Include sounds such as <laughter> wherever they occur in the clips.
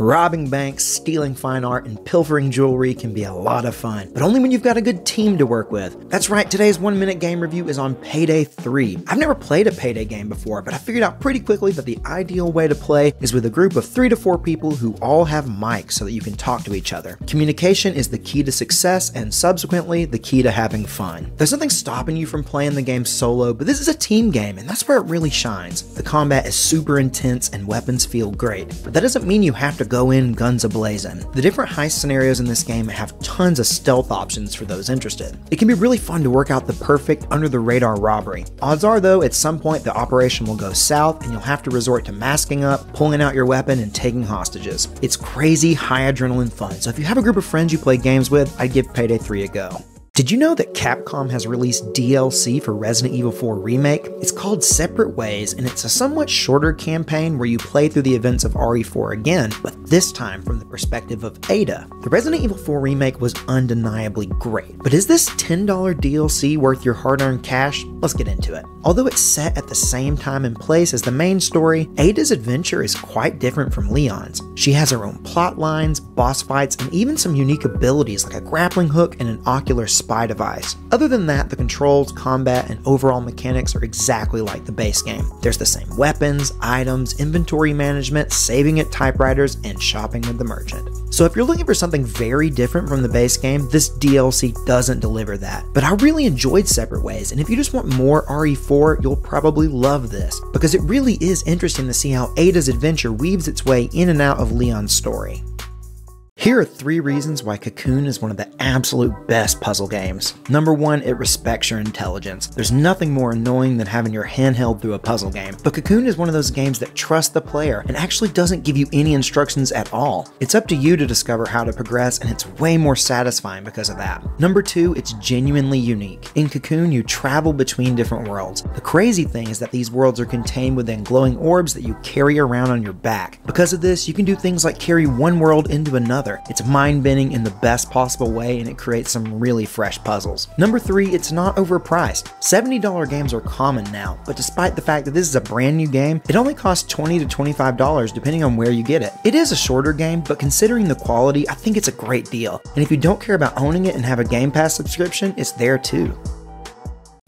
Robbing banks, stealing fine art, and pilfering jewelry can be a lot of fun, but only when you've got a good team to work with. That's right, today's one minute game review is on Payday 3. I've never played a Payday game before, but I figured out pretty quickly that the ideal way to play is with a group of three to four people who all have mics so that you can talk to each other. Communication is the key to success and subsequently the key to having fun. There's nothing stopping you from playing the game solo, but this is a team game and that's where it really shines. The combat is super intense and weapons feel great, but that doesn't mean you have to go in guns ablazing. The different heist scenarios in this game have tons of stealth options for those interested. It can be really fun to work out the perfect under the radar robbery. Odds are though, at some point the operation will go south and you'll have to resort to masking up, pulling out your weapon, and taking hostages. It's crazy high adrenaline fun, so if you have a group of friends you play games with, I'd give Payday 3 a go. Did you know that Capcom has released DLC for Resident Evil 4 Remake? It's called Separate Ways, and it's a somewhat shorter campaign where you play through the events of RE4 again, but this time from the perspective of Ada. The Resident Evil 4 Remake was undeniably great, but is this $10 DLC worth your hard earned cash? Let's get into it. Although it's set at the same time and place as the main story, Ada's adventure is quite different from Leon's. She has her own plot lines, boss fights, and even some unique abilities like a grappling hook and an ocular spy device. Other than that, the controls, combat, and overall mechanics are exactly like the base game. There's the same weapons, items, inventory management, saving at typewriters, and shopping with the merchant. So if you're looking for something very different from the base game, this DLC doesn't deliver that. But I really enjoyed Separate Ways, and if you just want more RE4, you'll probably love this, because it really is interesting to see how Ada's adventure weaves its way in and out of Leon's story. Here are three reasons why Cocoon is one of the absolute best puzzle games. Number one, it respects your intelligence. There's nothing more annoying than having your hand held through a puzzle game, but Cocoon is one of those games that trusts the player and actually doesn't give you any instructions at all. It's up to you to discover how to progress, and it's way more satisfying because of that. Number two, it's genuinely unique. In Cocoon, you travel between different worlds. The crazy thing is that these worlds are contained within glowing orbs that you carry around on your back. Because of this, you can do things like carry one world into another it's mind bending in the best possible way and it creates some really fresh puzzles. Number three, it's not overpriced. $70 games are common now, but despite the fact that this is a brand new game, it only costs 20 to $25 depending on where you get it. It is a shorter game, but considering the quality, I think it's a great deal. And if you don't care about owning it and have a Game Pass subscription, it's there too.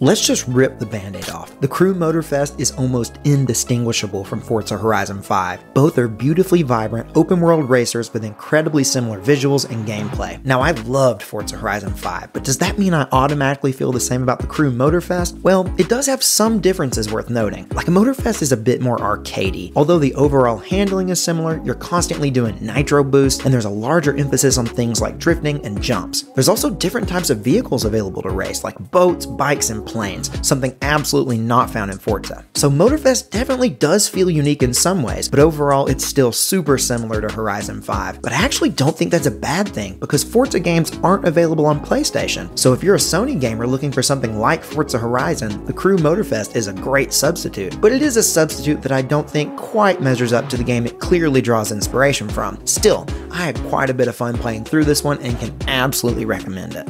Let's just rip the band-aid off. The Crew Motorfest is almost indistinguishable from Forza Horizon 5. Both are beautifully vibrant, open-world racers with incredibly similar visuals and gameplay. Now I loved Forza Horizon 5, but does that mean I automatically feel the same about the Crew Motorfest? Well, it does have some differences worth noting. Like Motorfest is a bit more arcadey. Although the overall handling is similar, you're constantly doing nitro boost, and there's a larger emphasis on things like drifting and jumps. There's also different types of vehicles available to race, like boats, bikes, and planes, something absolutely not found in Forza. So Motorfest definitely does feel unique in some ways, but overall it's still super similar to Horizon 5. But I actually don't think that's a bad thing, because Forza games aren't available on PlayStation. So if you're a Sony gamer looking for something like Forza Horizon, the Crew Motorfest is a great substitute. But it is a substitute that I don't think quite measures up to the game it clearly draws inspiration from. Still, I had quite a bit of fun playing through this one and can absolutely recommend it.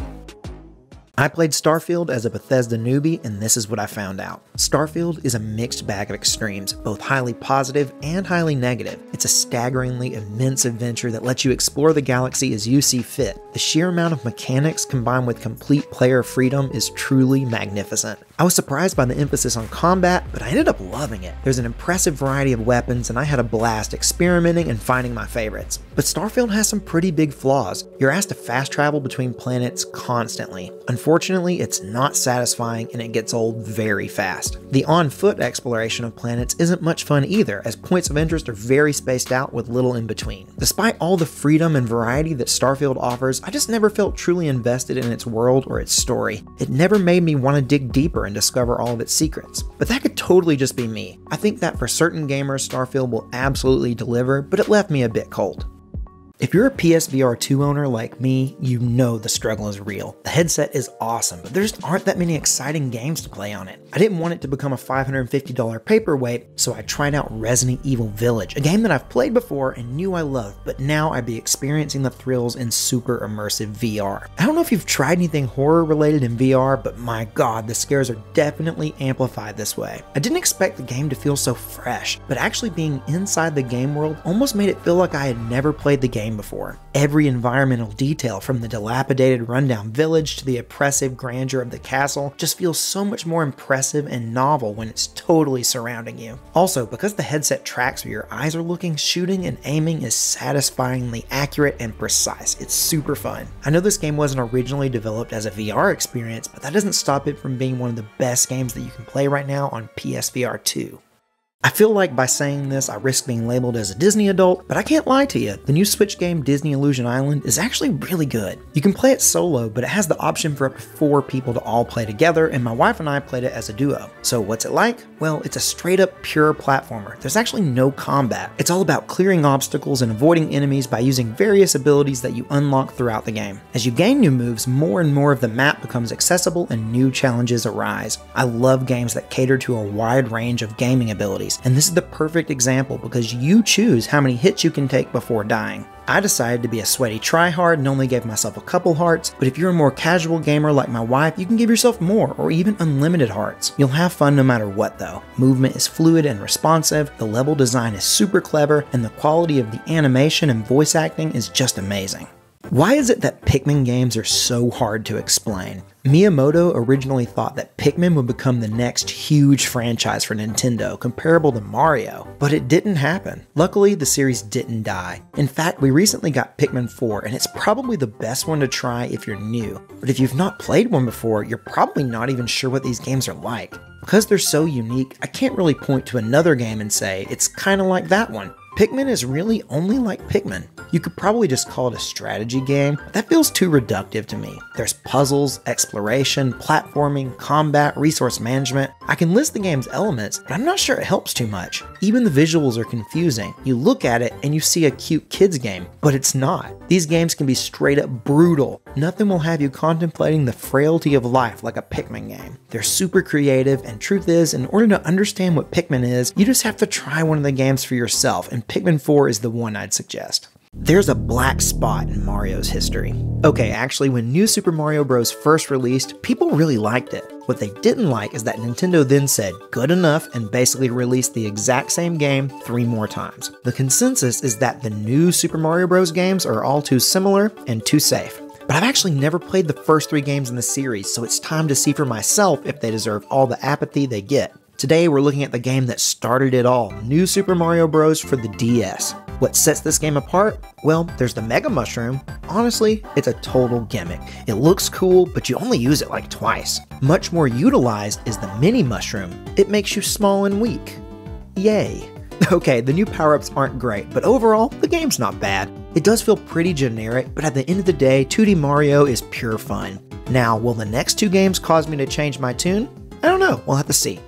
I played Starfield as a Bethesda newbie, and this is what I found out. Starfield is a mixed bag of extremes, both highly positive and highly negative. It's a staggeringly immense adventure that lets you explore the galaxy as you see fit. The sheer amount of mechanics combined with complete player freedom is truly magnificent. I was surprised by the emphasis on combat, but I ended up loving it. There's an impressive variety of weapons, and I had a blast experimenting and finding my favorites. But Starfield has some pretty big flaws. You're asked to fast travel between planets constantly. Unfortunately, it's not satisfying and it gets old very fast. The on foot exploration of planets isn't much fun either, as points of interest are very spaced out with little in between. Despite all the freedom and variety that Starfield offers, I just never felt truly invested in its world or its story. It never made me want to dig deeper and discover all of its secrets. But that could totally just be me. I think that for certain gamers, Starfield will absolutely deliver, but it left me a bit cold. If you're a PSVR 2 owner like me, you know the struggle is real. The headset is awesome, but there just aren't that many exciting games to play on it. I didn't want it to become a $550 paperweight, so I tried out Resident Evil Village, a game that I've played before and knew I loved, but now I'd be experiencing the thrills in super immersive VR. I don't know if you've tried anything horror related in VR, but my god, the scares are definitely amplified this way. I didn't expect the game to feel so fresh, but actually being inside the game world almost made it feel like I had never played the game before. Every environmental detail, from the dilapidated rundown village to the oppressive grandeur of the castle, just feels so much more impressive and novel when it's totally surrounding you. Also, because the headset tracks where your eyes are looking, shooting and aiming is satisfyingly accurate and precise. It's super fun. I know this game wasn't originally developed as a VR experience, but that doesn't stop it from being one of the best games that you can play right now on PSVR 2. I feel like by saying this, I risk being labeled as a Disney adult, but I can't lie to you. The new Switch game Disney Illusion Island is actually really good. You can play it solo, but it has the option for up to four people to all play together, and my wife and I played it as a duo. So, what's it like? Well, it's a straight up pure platformer. There's actually no combat. It's all about clearing obstacles and avoiding enemies by using various abilities that you unlock throughout the game. As you gain new moves, more and more of the map becomes accessible and new challenges arise. I love games that cater to a wide range of gaming abilities and this is the perfect example because you choose how many hits you can take before dying. I decided to be a sweaty tryhard and only gave myself a couple hearts, but if you're a more casual gamer like my wife, you can give yourself more or even unlimited hearts. You'll have fun no matter what though. Movement is fluid and responsive, the level design is super clever, and the quality of the animation and voice acting is just amazing. Why is it that Pikmin games are so hard to explain? Miyamoto originally thought that Pikmin would become the next huge franchise for Nintendo, comparable to Mario, but it didn't happen. Luckily, the series didn't die. In fact, we recently got Pikmin 4, and it's probably the best one to try if you're new. But if you've not played one before, you're probably not even sure what these games are like. Because they're so unique, I can't really point to another game and say, it's kinda like that one. Pikmin is really only like Pikmin. You could probably just call it a strategy game, but that feels too reductive to me. There's puzzles, exploration, platforming, combat, resource management. I can list the game's elements, but I'm not sure it helps too much. Even the visuals are confusing. You look at it and you see a cute kids game, but it's not. These games can be straight up brutal. Nothing will have you contemplating the frailty of life like a Pikmin game. They're super creative, and truth is, in order to understand what Pikmin is, you just have to try one of the games for yourself, and Pikmin 4 is the one I'd suggest. There's a black spot in Mario's history. Okay, actually, when New Super Mario Bros. first released, people really liked it. What they didn't like is that Nintendo then said, good enough, and basically released the exact same game three more times. The consensus is that the new Super Mario Bros. games are all too similar and too safe. But I've actually never played the first three games in the series, so it's time to see for myself if they deserve all the apathy they get. Today, we're looking at the game that started it all New Super Mario Bros. for the DS. What sets this game apart? Well, there's the Mega Mushroom. Honestly, it's a total gimmick. It looks cool, but you only use it like twice. Much more utilized is the Mini Mushroom. It makes you small and weak. Yay. <laughs> Okay, the new power ups aren't great, but overall, the game's not bad. It does feel pretty generic, but at the end of the day, 2D Mario is pure fun. Now, will the next two games cause me to change my tune? I don't know, we'll have to see.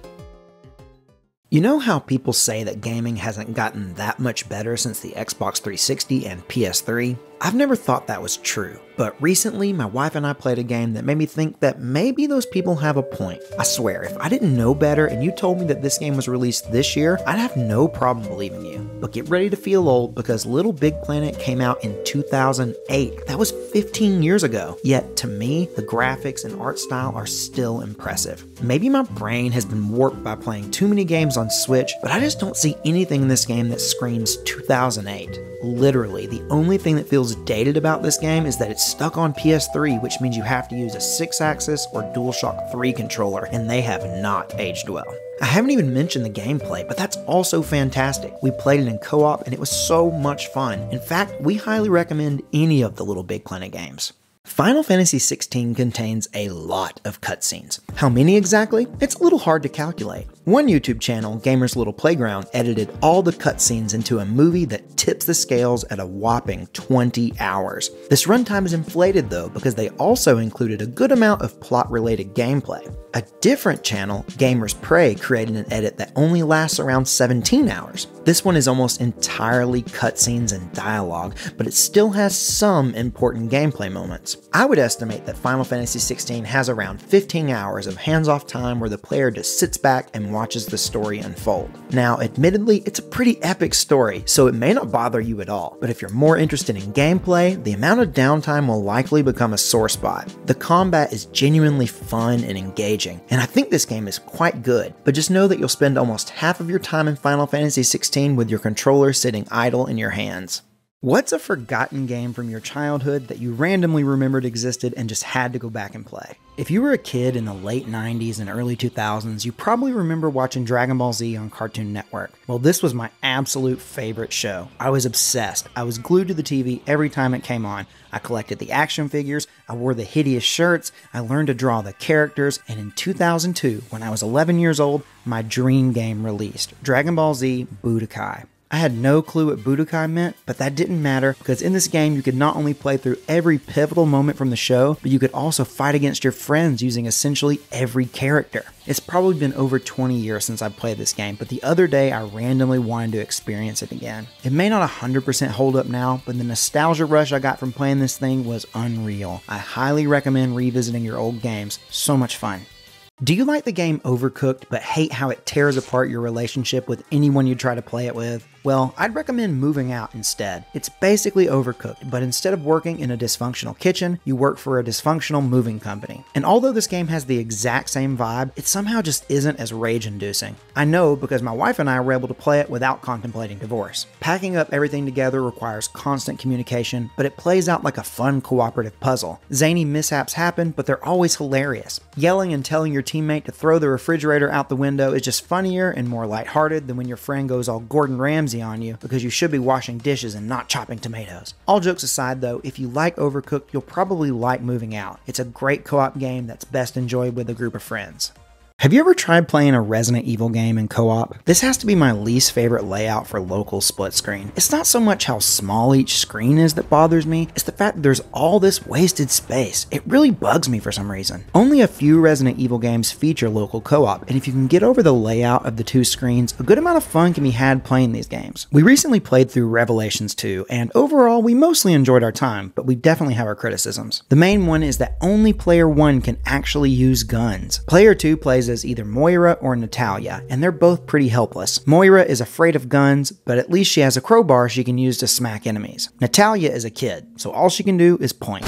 You know how people say that gaming hasn't gotten that much better since the Xbox 360 and PS3? I've never thought that was true, but recently my wife and I played a game that made me think that maybe those people have a point. I swear, if I didn't know better and you told me that this game was released this year, I'd have no problem believing you. But get ready to feel old because Little Big Planet came out in 2008. That was 15 years ago. Yet to me, the graphics and art style are still impressive. Maybe my brain has been warped by playing too many games on Switch, but I just don't see anything in this game that screams 2008. Literally, the only thing that feels dated about this game is that it's stuck on PS3, which means you have to use a 6 axis or DualShock 3 controller, and they have not aged well. I haven't even mentioned the gameplay, but that's also fantastic. We played it in co op and it was so much fun. In fact, we highly recommend any of the Little Big Planet games. Final Fantasy XVI contains a lot of cutscenes. How many exactly? It's a little hard to calculate. One YouTube channel, Gamer's Little Playground, edited all the cutscenes into a movie that tips the scales at a whopping 20 hours. This runtime is inflated though because they also included a good amount of plot related gameplay. A different channel, GamersPrey, created an edit that only lasts around 17 hours. This one is almost entirely cutscenes and dialogue, but it still has some important gameplay moments. I would estimate that Final Fantasy XVI has around 15 hours of hands-off time where the player just sits back and watches the story unfold. Now, admittedly, it's a pretty epic story, so it may not bother you at all, but if you're more interested in gameplay, the amount of downtime will likely become a sore spot. The combat is genuinely fun and engaging, and I think this game is quite good, but just know that you'll spend almost half of your time in Final Fantasy XVI with your controller sitting idle in your hands. What's a forgotten game from your childhood that you randomly remembered existed and just had to go back and play? If you were a kid in the late 90s and early 2000s, you probably remember watching Dragon Ball Z on Cartoon Network. Well, this was my absolute favorite show. I was obsessed. I was glued to the TV every time it came on. I collected the action figures, I wore the hideous shirts, I learned to draw the characters, and in 2002, when I was 11 years old, my dream game released Dragon Ball Z Budokai. I had no clue what Budokai meant, but that didn't matter because in this game you could not only play through every pivotal moment from the show, but you could also fight against your friends using essentially every character. It's probably been over 20 years since I played this game, but the other day I randomly wanted to experience it again. It may not 100% hold up now, but the nostalgia rush I got from playing this thing was unreal. I highly recommend revisiting your old games, so much fun. Do you like the game Overcooked but hate how it tears apart your relationship with anyone you try to play it with? Well, I'd recommend moving out instead. It's basically overcooked, but instead of working in a dysfunctional kitchen, you work for a dysfunctional moving company. And although this game has the exact same vibe, it somehow just isn't as rage inducing. I know because my wife and I were able to play it without contemplating divorce. Packing up everything together requires constant communication, but it plays out like a fun cooperative puzzle. Zany mishaps happen, but they're always hilarious. Yelling and telling your teammate to throw the refrigerator out the window is just funnier and more lighthearted than when your friend goes all Gordon Ramsay on you because you should be washing dishes and not chopping tomatoes. All jokes aside though, if you like Overcooked, you'll probably like Moving Out. It's a great co-op game that's best enjoyed with a group of friends. Have you ever tried playing a Resident Evil game in co op? This has to be my least favorite layout for local split screen. It's not so much how small each screen is that bothers me, it's the fact that there's all this wasted space. It really bugs me for some reason. Only a few Resident Evil games feature local co op, and if you can get over the layout of the two screens, a good amount of fun can be had playing these games. We recently played through Revelations 2, and overall, we mostly enjoyed our time, but we definitely have our criticisms. The main one is that only player 1 can actually use guns. Player 2 plays as either Moira or Natalia, and they're both pretty helpless. Moira is afraid of guns, but at least she has a crowbar she can use to smack enemies. Natalia is a kid, so all she can do is point.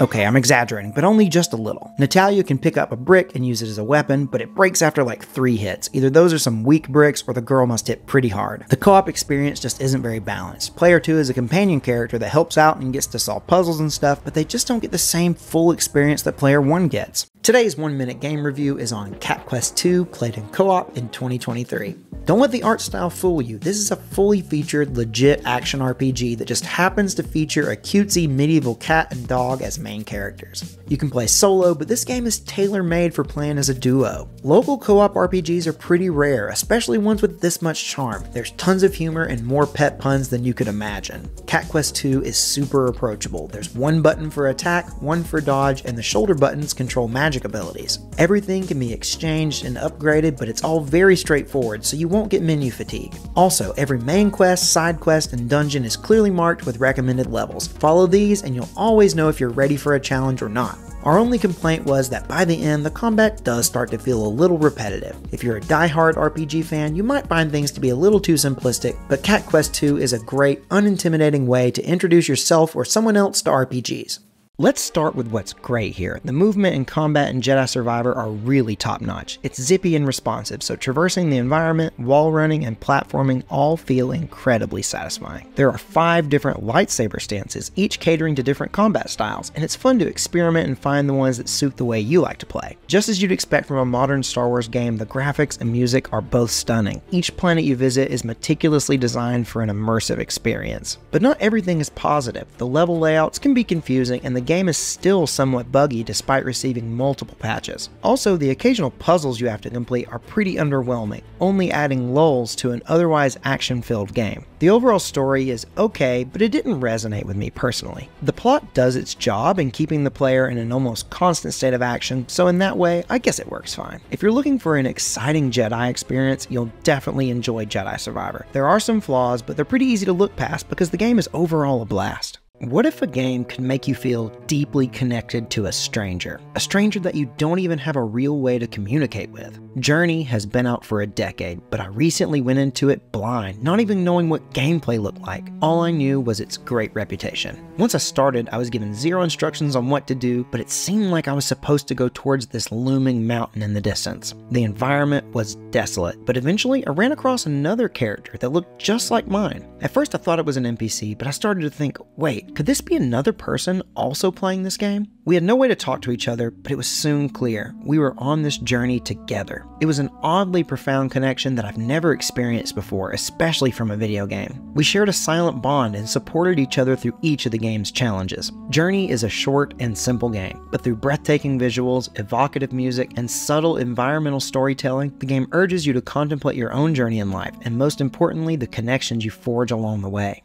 Okay, I'm exaggerating, but only just a little. Natalia can pick up a brick and use it as a weapon, but it breaks after like three hits. Either those are some weak bricks or the girl must hit pretty hard. The co-op experience just isn't very balanced. Player 2 is a companion character that helps out and gets to solve puzzles and stuff, but they just don't get the same full experience that player 1 gets. Today's one minute game review is on Cat Quest 2, played in co op in 2023. Don't let the art style fool you. This is a fully featured, legit action RPG that just happens to feature a cutesy medieval cat and dog as main characters. You can play solo, but this game is tailor made for playing as a duo. Local co op RPGs are pretty rare, especially ones with this much charm. There's tons of humor and more pet puns than you could imagine. Cat Quest 2 is super approachable. There's one button for attack, one for dodge, and the shoulder buttons control magic abilities. Everything can be exchanged and upgraded, but it's all very straightforward, so you won't get menu fatigue. Also, every main quest, side quest, and dungeon is clearly marked with recommended levels. Follow these and you'll always know if you're ready for a challenge or not. Our only complaint was that by the end, the combat does start to feel a little repetitive. If you're a die-hard RPG fan, you might find things to be a little too simplistic, but Cat Quest 2 is a great, unintimidating way to introduce yourself or someone else to RPGs. Let's start with what's great here. The movement and combat in Jedi Survivor are really top notch. It's zippy and responsive, so traversing the environment, wall running, and platforming all feel incredibly satisfying. There are five different lightsaber stances, each catering to different combat styles, and it's fun to experiment and find the ones that suit the way you like to play. Just as you'd expect from a modern Star Wars game, the graphics and music are both stunning. Each planet you visit is meticulously designed for an immersive experience. But not everything is positive. The level layouts can be confusing, and the game is still somewhat buggy despite receiving multiple patches. Also, the occasional puzzles you have to complete are pretty underwhelming, only adding lulls to an otherwise action-filled game. The overall story is okay, but it didn't resonate with me personally. The plot does its job in keeping the player in an almost constant state of action, so in that way, I guess it works fine. If you're looking for an exciting Jedi experience, you'll definitely enjoy Jedi Survivor. There are some flaws, but they're pretty easy to look past because the game is overall a blast. What if a game could make you feel deeply connected to a stranger? A stranger that you don't even have a real way to communicate with. Journey has been out for a decade, but I recently went into it blind, not even knowing what gameplay looked like. All I knew was its great reputation. Once I started, I was given zero instructions on what to do, but it seemed like I was supposed to go towards this looming mountain in the distance. The environment was desolate, but eventually I ran across another character that looked just like mine. At first I thought it was an NPC, but I started to think, wait, could this be another person also playing this game? We had no way to talk to each other, but it was soon clear we were on this journey together. It was an oddly profound connection that I've never experienced before, especially from a video game. We shared a silent bond and supported each other through each of the game's challenges. Journey is a short and simple game, but through breathtaking visuals, evocative music, and subtle environmental storytelling, the game urges you to contemplate your own journey in life, and most importantly, the connections you forge along the way.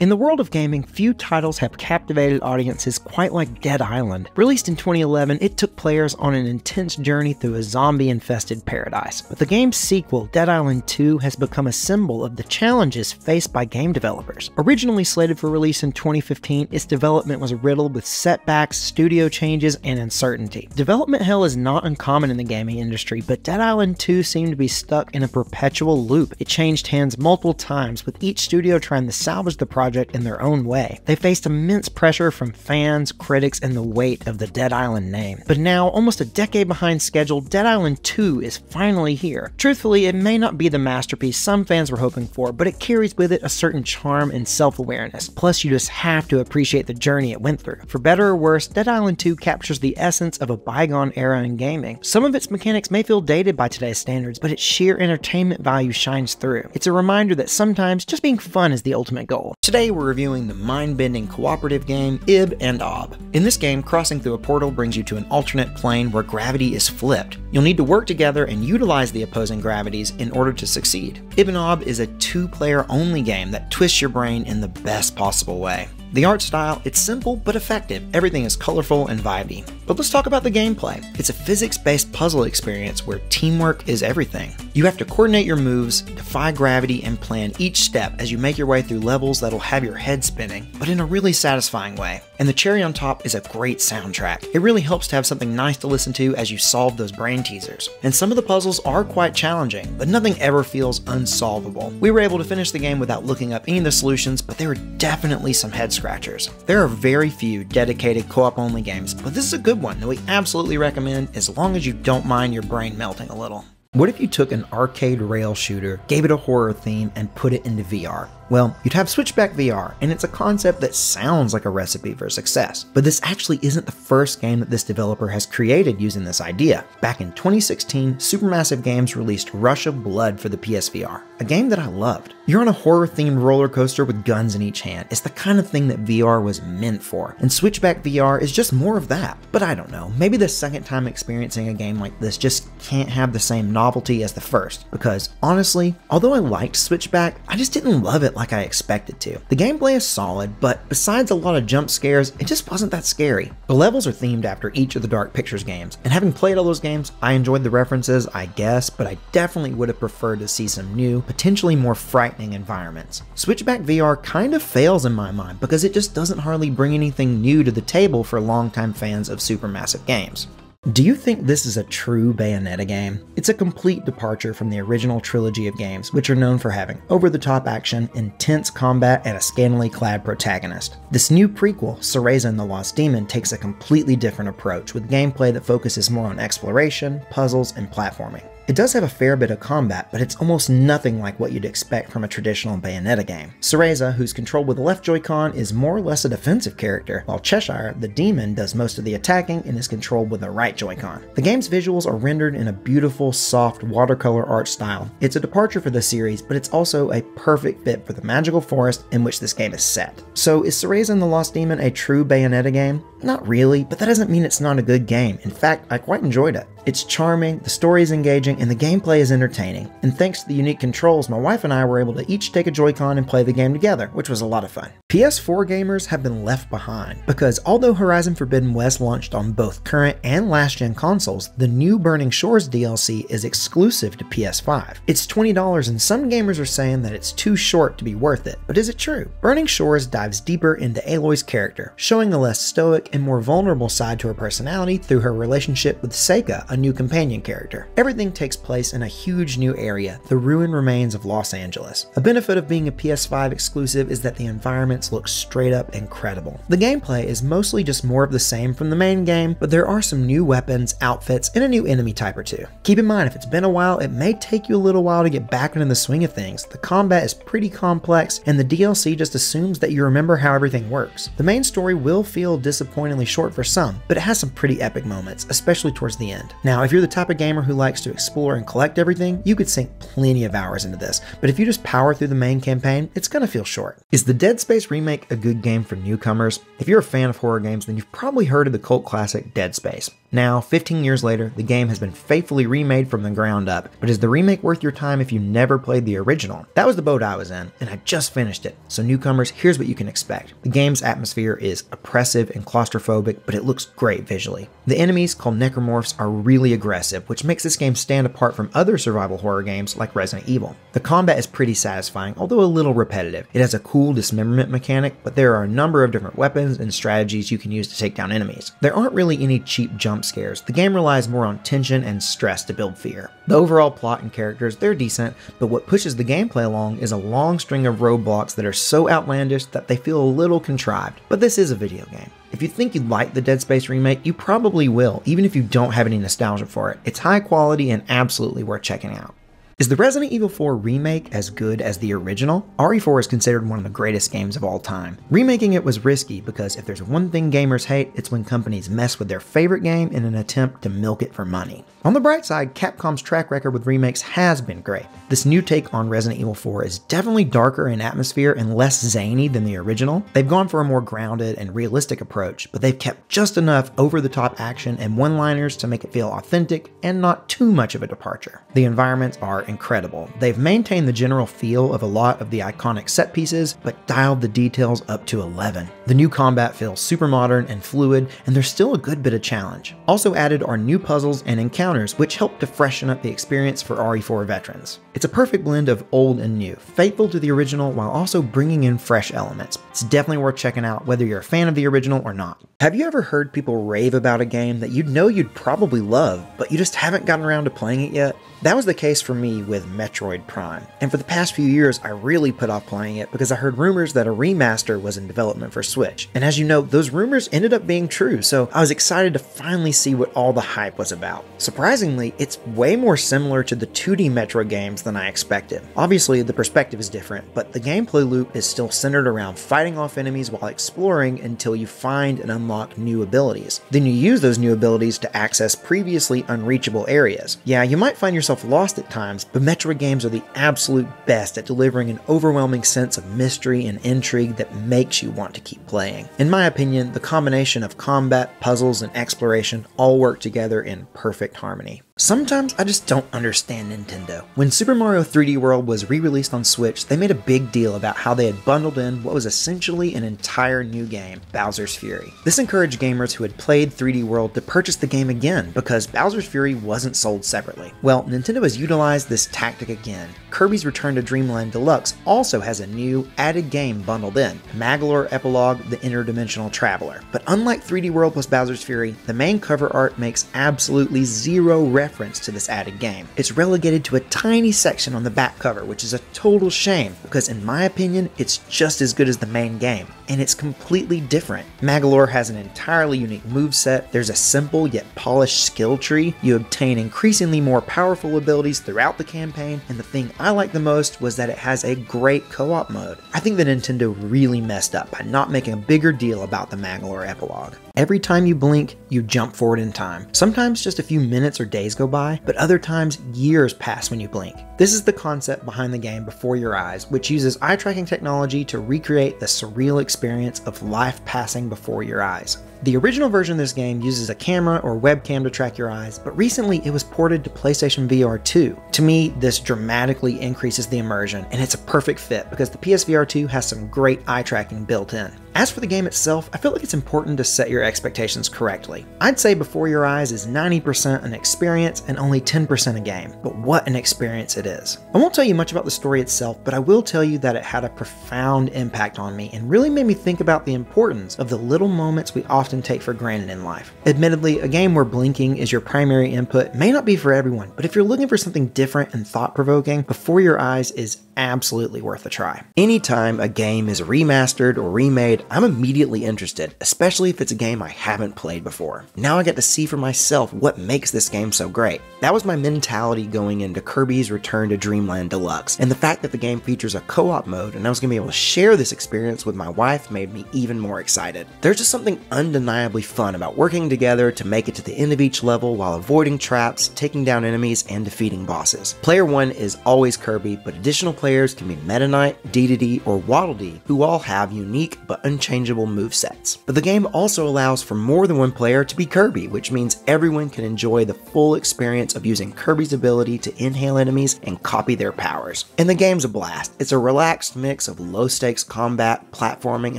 In the world of gaming, few titles have captivated audiences quite like Dead Island. Released in 2011, it took players on an intense journey through a zombie infested paradise. But the game's sequel, Dead Island 2, has become a symbol of the challenges faced by game developers. Originally slated for release in 2015, its development was riddled with setbacks, studio changes, and uncertainty. Development hell is not uncommon in the gaming industry, but Dead Island 2 seemed to be stuck in a perpetual loop. It changed hands multiple times, with each studio trying to salvage the project project in their own way. They faced immense pressure from fans, critics, and the weight of the Dead Island name. But now, almost a decade behind schedule, Dead Island 2 is finally here. Truthfully, it may not be the masterpiece some fans were hoping for, but it carries with it a certain charm and self-awareness. Plus, you just have to appreciate the journey it went through. For better or worse, Dead Island 2 captures the essence of a bygone era in gaming. Some of its mechanics may feel dated by today's standards, but its sheer entertainment value shines through. It's a reminder that sometimes just being fun is the ultimate goal. Today we're reviewing the mind-bending cooperative game Ibb and Obb. In this game, crossing through a portal brings you to an alternate plane where gravity is flipped. You'll need to work together and utilize the opposing gravities in order to succeed. Ibb and Obb is a two-player only game that twists your brain in the best possible way. The art style, it's simple but effective. Everything is colorful and vibey. But let's talk about the gameplay. It's a physics-based puzzle experience where teamwork is everything. You have to coordinate your moves, defy gravity, and plan each step as you make your way through levels that'll have your head spinning, but in a really satisfying way. And the cherry on top is a great soundtrack. It really helps to have something nice to listen to as you solve those brain teasers. And some of the puzzles are quite challenging, but nothing ever feels unsolvable. We were able to finish the game without looking up any of the solutions, but there were definitely some head scratchers. There are very few dedicated co-op only games, but this is a good one that we absolutely recommend as long as you don't mind your brain melting a little. What if you took an arcade rail shooter, gave it a horror theme, and put it into VR? Well, you'd have Switchback VR, and it's a concept that sounds like a recipe for success. But this actually isn't the first game that this developer has created using this idea. Back in 2016, Supermassive Games released Rush of Blood for the PSVR, a game that I loved. You're on a horror themed roller coaster with guns in each hand. It's the kind of thing that VR was meant for, and Switchback VR is just more of that. But I don't know, maybe the second time experiencing a game like this just can't have the same novelty as the first, because honestly, although I liked Switchback, I just didn't love it like I expected to. The gameplay is solid, but besides a lot of jump scares, it just wasn't that scary. The levels are themed after each of the Dark Pictures games, and having played all those games, I enjoyed the references, I guess, but I definitely would have preferred to see some new, potentially more frightening environments. Switchback VR kind of fails in my mind because it just doesn't hardly bring anything new to the table for longtime fans of supermassive games. Do you think this is a true Bayonetta game? It's a complete departure from the original trilogy of games, which are known for having over-the-top action, intense combat, and a scantily clad protagonist. This new prequel, Cereza and the Lost Demon, takes a completely different approach, with gameplay that focuses more on exploration, puzzles, and platforming. It does have a fair bit of combat, but it's almost nothing like what you'd expect from a traditional Bayonetta game. Cereza, who's controlled with the left Joy-Con, is more or less a defensive character, while Cheshire, the demon, does most of the attacking and is controlled with the right Joy-Con. The game's visuals are rendered in a beautiful, soft watercolor art style. It's a departure for the series, but it's also a perfect fit for the magical forest in which this game is set. So is Cereza and the Lost Demon a true Bayonetta game? Not really, but that doesn't mean it's not a good game. In fact, I quite enjoyed it. It's charming, the story is engaging, and the gameplay is entertaining. And thanks to the unique controls, my wife and I were able to each take a Joy-Con and play the game together, which was a lot of fun. PS4 gamers have been left behind, because although Horizon Forbidden West launched on both current and last-gen consoles, the new Burning Shores DLC is exclusive to PS5. It's $20 and some gamers are saying that it's too short to be worth it, but is it true? Burning Shores dives deeper into Aloy's character, showing a less stoic and more vulnerable side to her personality through her relationship with Seyka, a new companion character. Everything takes place in a huge new area, the ruined remains of Los Angeles. A benefit of being a PS5 exclusive is that the environments look straight up incredible. The gameplay is mostly just more of the same from the main game, but there are some new weapons, outfits, and a new enemy type or two. Keep in mind, if it's been a while, it may take you a little while to get back into the swing of things. The combat is pretty complex, and the DLC just assumes that you remember how everything works. The main story will feel disappointingly short for some, but it has some pretty epic moments, especially towards the end. Now, if you're the type of gamer who likes to explore and collect everything, you could sink plenty of hours into this, but if you just power through the main campaign, it's gonna feel short. Is the Dead Space remake a good game for newcomers? If you're a fan of horror games, then you've probably heard of the cult classic Dead Space. Now, 15 years later, the game has been faithfully remade from the ground up, but is the remake worth your time if you never played the original? That was the boat I was in, and I just finished it. So newcomers, here's what you can expect. The game's atmosphere is oppressive and claustrophobic, but it looks great visually. The enemies, called necromorphs, are really aggressive, which makes this game stand apart from other survival horror games like Resident Evil. The combat is pretty satisfying, although a little repetitive. It has a cool dismemberment mechanic, but there are a number of different weapons and strategies you can use to take down enemies. There aren't really any cheap jump scares. The game relies more on tension and stress to build fear. The overall plot and characters, they're decent, but what pushes the gameplay along is a long string of roadblocks that are so outlandish that they feel a little contrived. But this is a video game. If you think you'd like the Dead Space remake, you probably will, even if you don't have any nostalgia for it. It's high quality and absolutely worth checking out. Is the Resident Evil 4 remake as good as the original? RE4 is considered one of the greatest games of all time. Remaking it was risky because if there's one thing gamers hate, it's when companies mess with their favorite game in an attempt to milk it for money. On the bright side, Capcom's track record with remakes has been great. This new take on Resident Evil 4 is definitely darker in atmosphere and less zany than the original. They've gone for a more grounded and realistic approach, but they've kept just enough over the top action and one liners to make it feel authentic and not too much of a departure. The environments are incredible. They've maintained the general feel of a lot of the iconic set pieces, but dialed the details up to 11. The new combat feels super modern and fluid, and there's still a good bit of challenge. Also added are new puzzles and encounters which help to freshen up the experience for RE4 veterans. It's a perfect blend of old and new, faithful to the original while also bringing in fresh elements. It's definitely worth checking out whether you're a fan of the original or not. Have you ever heard people rave about a game that you know you'd probably love, but you just haven't gotten around to playing it yet? That was the case for me with Metroid Prime, and for the past few years I really put off playing it because I heard rumors that a remaster was in development for Switch. And as you know, those rumors ended up being true, so I was excited to finally see what all the hype was about. Surprisingly, it's way more similar to the 2D Metroid games than I expected. Obviously, the perspective is different, but the gameplay loop is still centered around fighting off enemies while exploring until you find and unlock new abilities. Then you use those new abilities to access previously unreachable areas. Yeah, you might find yourself lost at times, but Metroid games are the absolute best at delivering an overwhelming sense of mystery and intrigue that makes you want to keep playing. In my opinion, the combination of combat, puzzles, and exploration all work together in perfect harmony. Sometimes I just don't understand Nintendo. When Super Mario 3D World was re released on Switch, they made a big deal about how they had bundled in what was essentially an entire new game, Bowser's Fury. This encouraged gamers who had played 3D World to purchase the game again because Bowser's Fury wasn't sold separately. Well, Nintendo has utilized this tactic again. Kirby's Return to Dreamland Deluxe also has a new, added game bundled in Magolor Epilogue The Interdimensional Traveler. But unlike 3D World plus Bowser's Fury, the main cover art makes absolutely zero reference to this added game. It's relegated to a tiny section on the back cover, which is a total shame because, in my opinion, it's just as good as the main game, and it's completely different. Magolor has an entirely unique move set, there's a simple yet polished skill tree, you obtain increasingly more powerful abilities throughout the campaign, and the thing I like the most was that it has a great co op mode. I think that Nintendo really messed up by not making a bigger deal about the Magolor epilogue. Every time you blink, you jump forward in time. Sometimes just a few minutes or days go by, but other times years pass when you blink. This is the concept behind the game Before Your Eyes, which uses eye tracking technology to recreate the surreal experience of life passing before your eyes. The original version of this game uses a camera or webcam to track your eyes, but recently it was ported to PlayStation VR 2. To me, this dramatically increases the immersion, and it's a perfect fit because the PSVR 2 has some great eye tracking built in. As for the game itself, I feel like it's important to set your expectations correctly. I'd say Before Your Eyes is 90% an experience and only 10% a game, but what an experience it is. I won't tell you much about the story itself, but I will tell you that it had a profound impact on me and really made me think about the importance of the little moments we often take for granted in life. Admittedly, a game where blinking is your primary input may not be for everyone, but if you're looking for something different and thought provoking, Before Your Eyes is absolutely worth a try. Anytime a game is remastered or remade, I'm immediately interested, especially if it's a game I haven't played before. Now I get to see for myself what makes this game so great. That was my mentality going into Kirby's Return to Dreamland Deluxe, and the fact that the game features a co op mode and I was going to be able to share this experience with my wife made me even more excited. There's just something undeniably fun about working together to make it to the end of each level while avoiding traps, taking down enemies, and defeating bosses. Player 1 is always Kirby, but additional players can be Meta Knight, Dedede, or Waddle Dee, who all have unique but unchangeable movesets. But the game also allows for more than one player to be Kirby, which means everyone can enjoy the full experience of using Kirby's ability to inhale enemies and copy their powers. And the game's a blast. It's a relaxed mix of low stakes combat, platforming,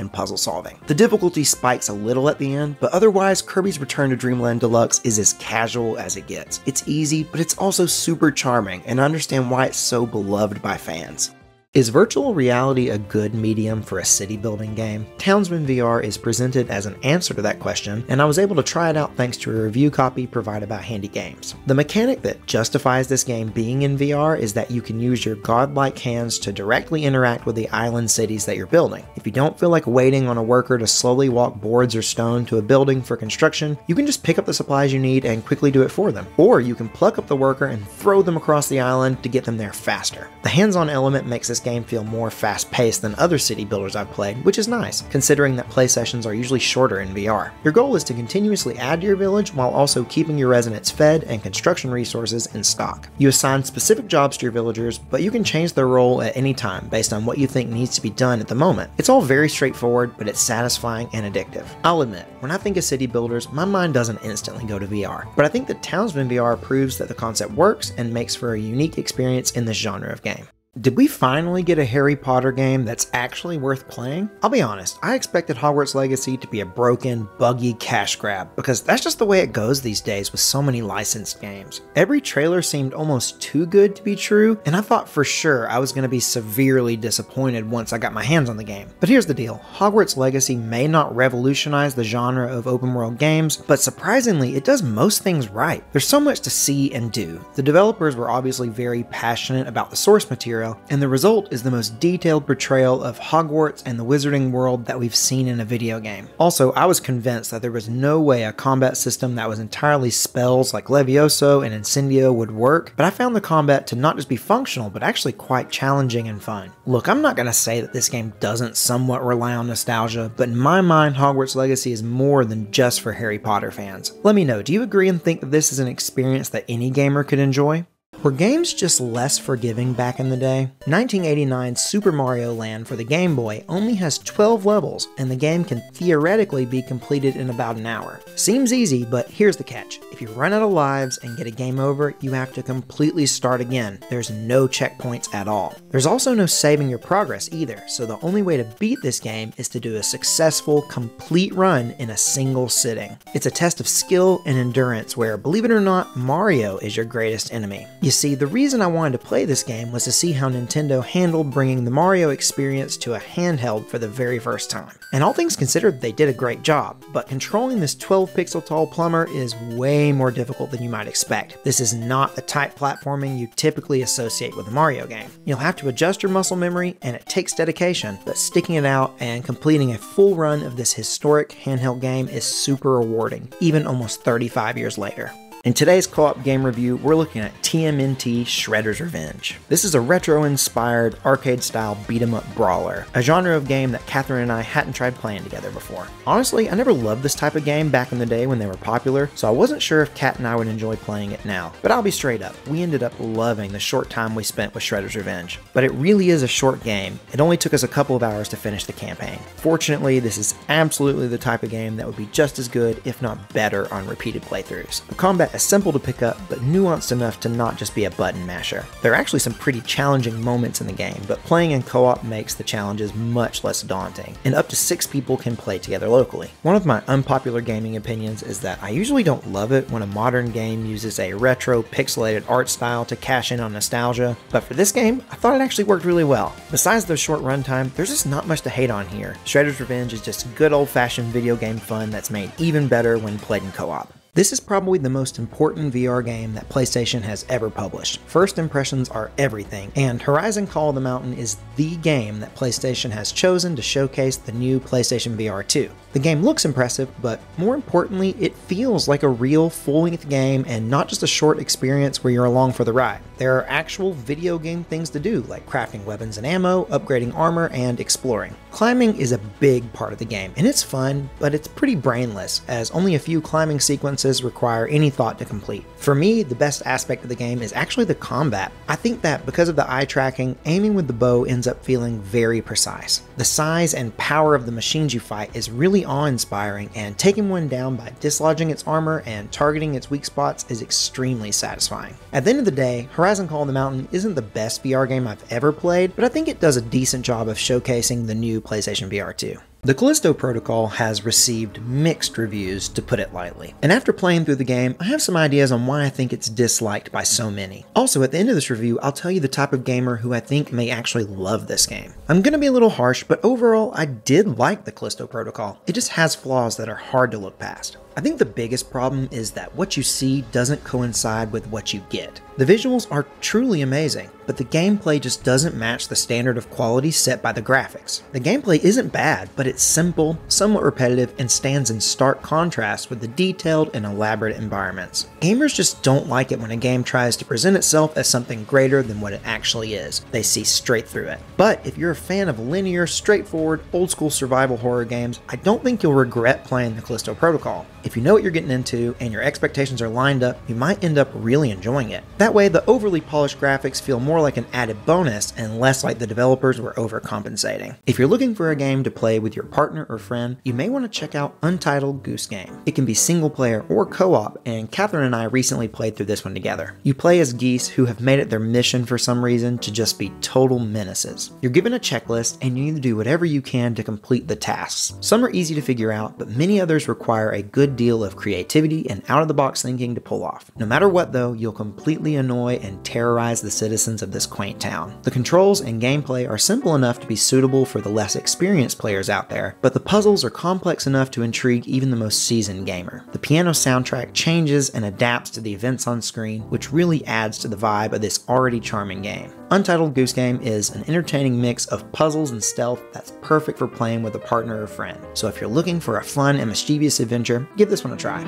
and puzzle solving. The difficulty spikes a little at the end, but otherwise, Kirby's Return to Dreamland Deluxe is as casual as it gets. It's easy, but it's also super charming, and I understand why it's so beloved by fans. Is virtual reality a good medium for a city building game? Townsmen VR is presented as an answer to that question, and I was able to try it out thanks to a review copy provided by Handy Games. The mechanic that justifies this game being in VR is that you can use your godlike hands to directly interact with the island cities that you're building. If you don't feel like waiting on a worker to slowly walk boards or stone to a building for construction, you can just pick up the supplies you need and quickly do it for them. Or you can pluck up the worker and throw them across the island to get them there faster. The hands on element makes this game feel more fast paced than other city builders I've played, which is nice, considering that play sessions are usually shorter in VR. Your goal is to continuously add to your village while also keeping your residents fed and construction resources in stock. You assign specific jobs to your villagers, but you can change their role at any time based on what you think needs to be done at the moment. It's all very straightforward, but it's satisfying and addictive. I'll admit, when I think of city builders, my mind doesn't instantly go to VR, but I think that Townsmen VR proves that the concept works and makes for a unique experience in this genre of game. Did we finally get a Harry Potter game that's actually worth playing? I'll be honest, I expected Hogwarts Legacy to be a broken, buggy cash grab because that's just the way it goes these days with so many licensed games. Every trailer seemed almost too good to be true, and I thought for sure I was going to be severely disappointed once I got my hands on the game. But here's the deal Hogwarts Legacy may not revolutionize the genre of open world games, but surprisingly, it does most things right. There's so much to see and do. The developers were obviously very passionate about the source material and the result is the most detailed portrayal of Hogwarts and the wizarding world that we've seen in a video game. Also, I was convinced that there was no way a combat system that was entirely spells like Levioso and Incendio would work, but I found the combat to not just be functional, but actually quite challenging and fun. Look, I'm not going to say that this game doesn't somewhat rely on nostalgia, but in my mind, Hogwarts Legacy is more than just for Harry Potter fans. Let me know, do you agree and think that this is an experience that any gamer could enjoy? Were games just less forgiving back in the day? 1989's Super Mario Land for the Game Boy only has 12 levels, and the game can theoretically be completed in about an hour. Seems easy, but here's the catch. If you run out of lives and get a game over, you have to completely start again. There's no checkpoints at all. There's also no saving your progress either, so the only way to beat this game is to do a successful, complete run in a single sitting. It's a test of skill and endurance where, believe it or not, Mario is your greatest enemy. You see, the reason I wanted to play this game was to see how Nintendo handled bringing the Mario experience to a handheld for the very first time. And all things considered, they did a great job, but controlling this 12 pixel tall plumber is way more difficult than you might expect. This is not the type platforming you typically associate with a Mario game. You'll have to adjust your muscle memory, and it takes dedication, but sticking it out and completing a full run of this historic handheld game is super rewarding, even almost 35 years later. In today's co op game review, we're looking at TMNT Shredder's Revenge. This is a retro inspired arcade style beat 'em up brawler, a genre of game that Catherine and I hadn't tried playing together before. Honestly, I never loved this type of game back in the day when they were popular, so I wasn't sure if Kat and I would enjoy playing it now. But I'll be straight up, we ended up loving the short time we spent with Shredder's Revenge. But it really is a short game, it only took us a couple of hours to finish the campaign. Fortunately, this is absolutely the type of game that would be just as good, if not better, on repeated playthroughs. The combat is simple to pick up, but nuanced enough to not just be a button masher. There are actually some pretty challenging moments in the game, but playing in co op makes the challenges much less daunting, and up to six people can play together locally. One of my unpopular gaming opinions is that I usually don't love it when a modern game uses a retro, pixelated art style to cash in on nostalgia, but for this game, I thought it actually worked really well. Besides the short runtime, there's just not much to hate on here. Shredder's Revenge is just good old fashioned video game fun that's made even better when played in co op. This is probably the most important VR game that PlayStation has ever published. First impressions are everything, and Horizon Call of the Mountain is the game that PlayStation has chosen to showcase the new PlayStation VR 2. The game looks impressive, but more importantly, it feels like a real full length game and not just a short experience where you're along for the ride. There are actual video game things to do, like crafting weapons and ammo, upgrading armor, and exploring. Climbing is a big part of the game, and it's fun, but it's pretty brainless, as only a few climbing sequences require any thought to complete. For me, the best aspect of the game is actually the combat. I think that because of the eye tracking, aiming with the bow ends up feeling very precise. The size and power of the machines you fight is really awe-inspiring, and taking one down by dislodging its armor and targeting its weak spots is extremely satisfying. At the end of the day, Horizon Call of the Mountain isn't the best VR game I've ever played, but I think it does a decent job of showcasing the new PlayStation VR 2. The Callisto Protocol has received mixed reviews, to put it lightly. And after playing through the game, I have some ideas on why I think it's disliked by so many. Also, at the end of this review, I'll tell you the type of gamer who I think may actually love this game. I'm gonna be a little harsh, but overall, I did like the Callisto Protocol. It just has flaws that are hard to look past. I think the biggest problem is that what you see doesn't coincide with what you get. The visuals are truly amazing, but the gameplay just doesn't match the standard of quality set by the graphics. The gameplay isn't bad, but it's simple, somewhat repetitive, and stands in stark contrast with the detailed and elaborate environments. Gamers just don't like it when a game tries to present itself as something greater than what it actually is. They see straight through it. But if you're a fan of linear, straightforward, old school survival horror games, I don't think you'll regret playing the Callisto Protocol. If you know what you're getting into and your expectations are lined up, you might end up really enjoying it. That way, the overly polished graphics feel more like an added bonus and less like the developers were overcompensating. If you're looking for a game to play with your partner or friend, you may want to check out Untitled Goose Game. It can be single player or co op, and Catherine and I recently played through this one together. You play as geese who have made it their mission for some reason to just be total menaces. You're given a checklist, and you need to do whatever you can to complete the tasks. Some are easy to figure out, but many others require a good deal of creativity and out of the box thinking to pull off. No matter what, though, you'll completely annoy and terrorize the citizens of this quaint town. The controls and gameplay are simple enough to be suitable for the less experienced players out there, but the puzzles are complex enough to intrigue even the most seasoned gamer. The piano soundtrack changes and adapts to the events on screen, which really adds to the vibe of this already charming game. Untitled Goose Game is an entertaining mix of puzzles and stealth that's perfect for playing with a partner or friend. So if you're looking for a fun and mischievous adventure, give this one a try.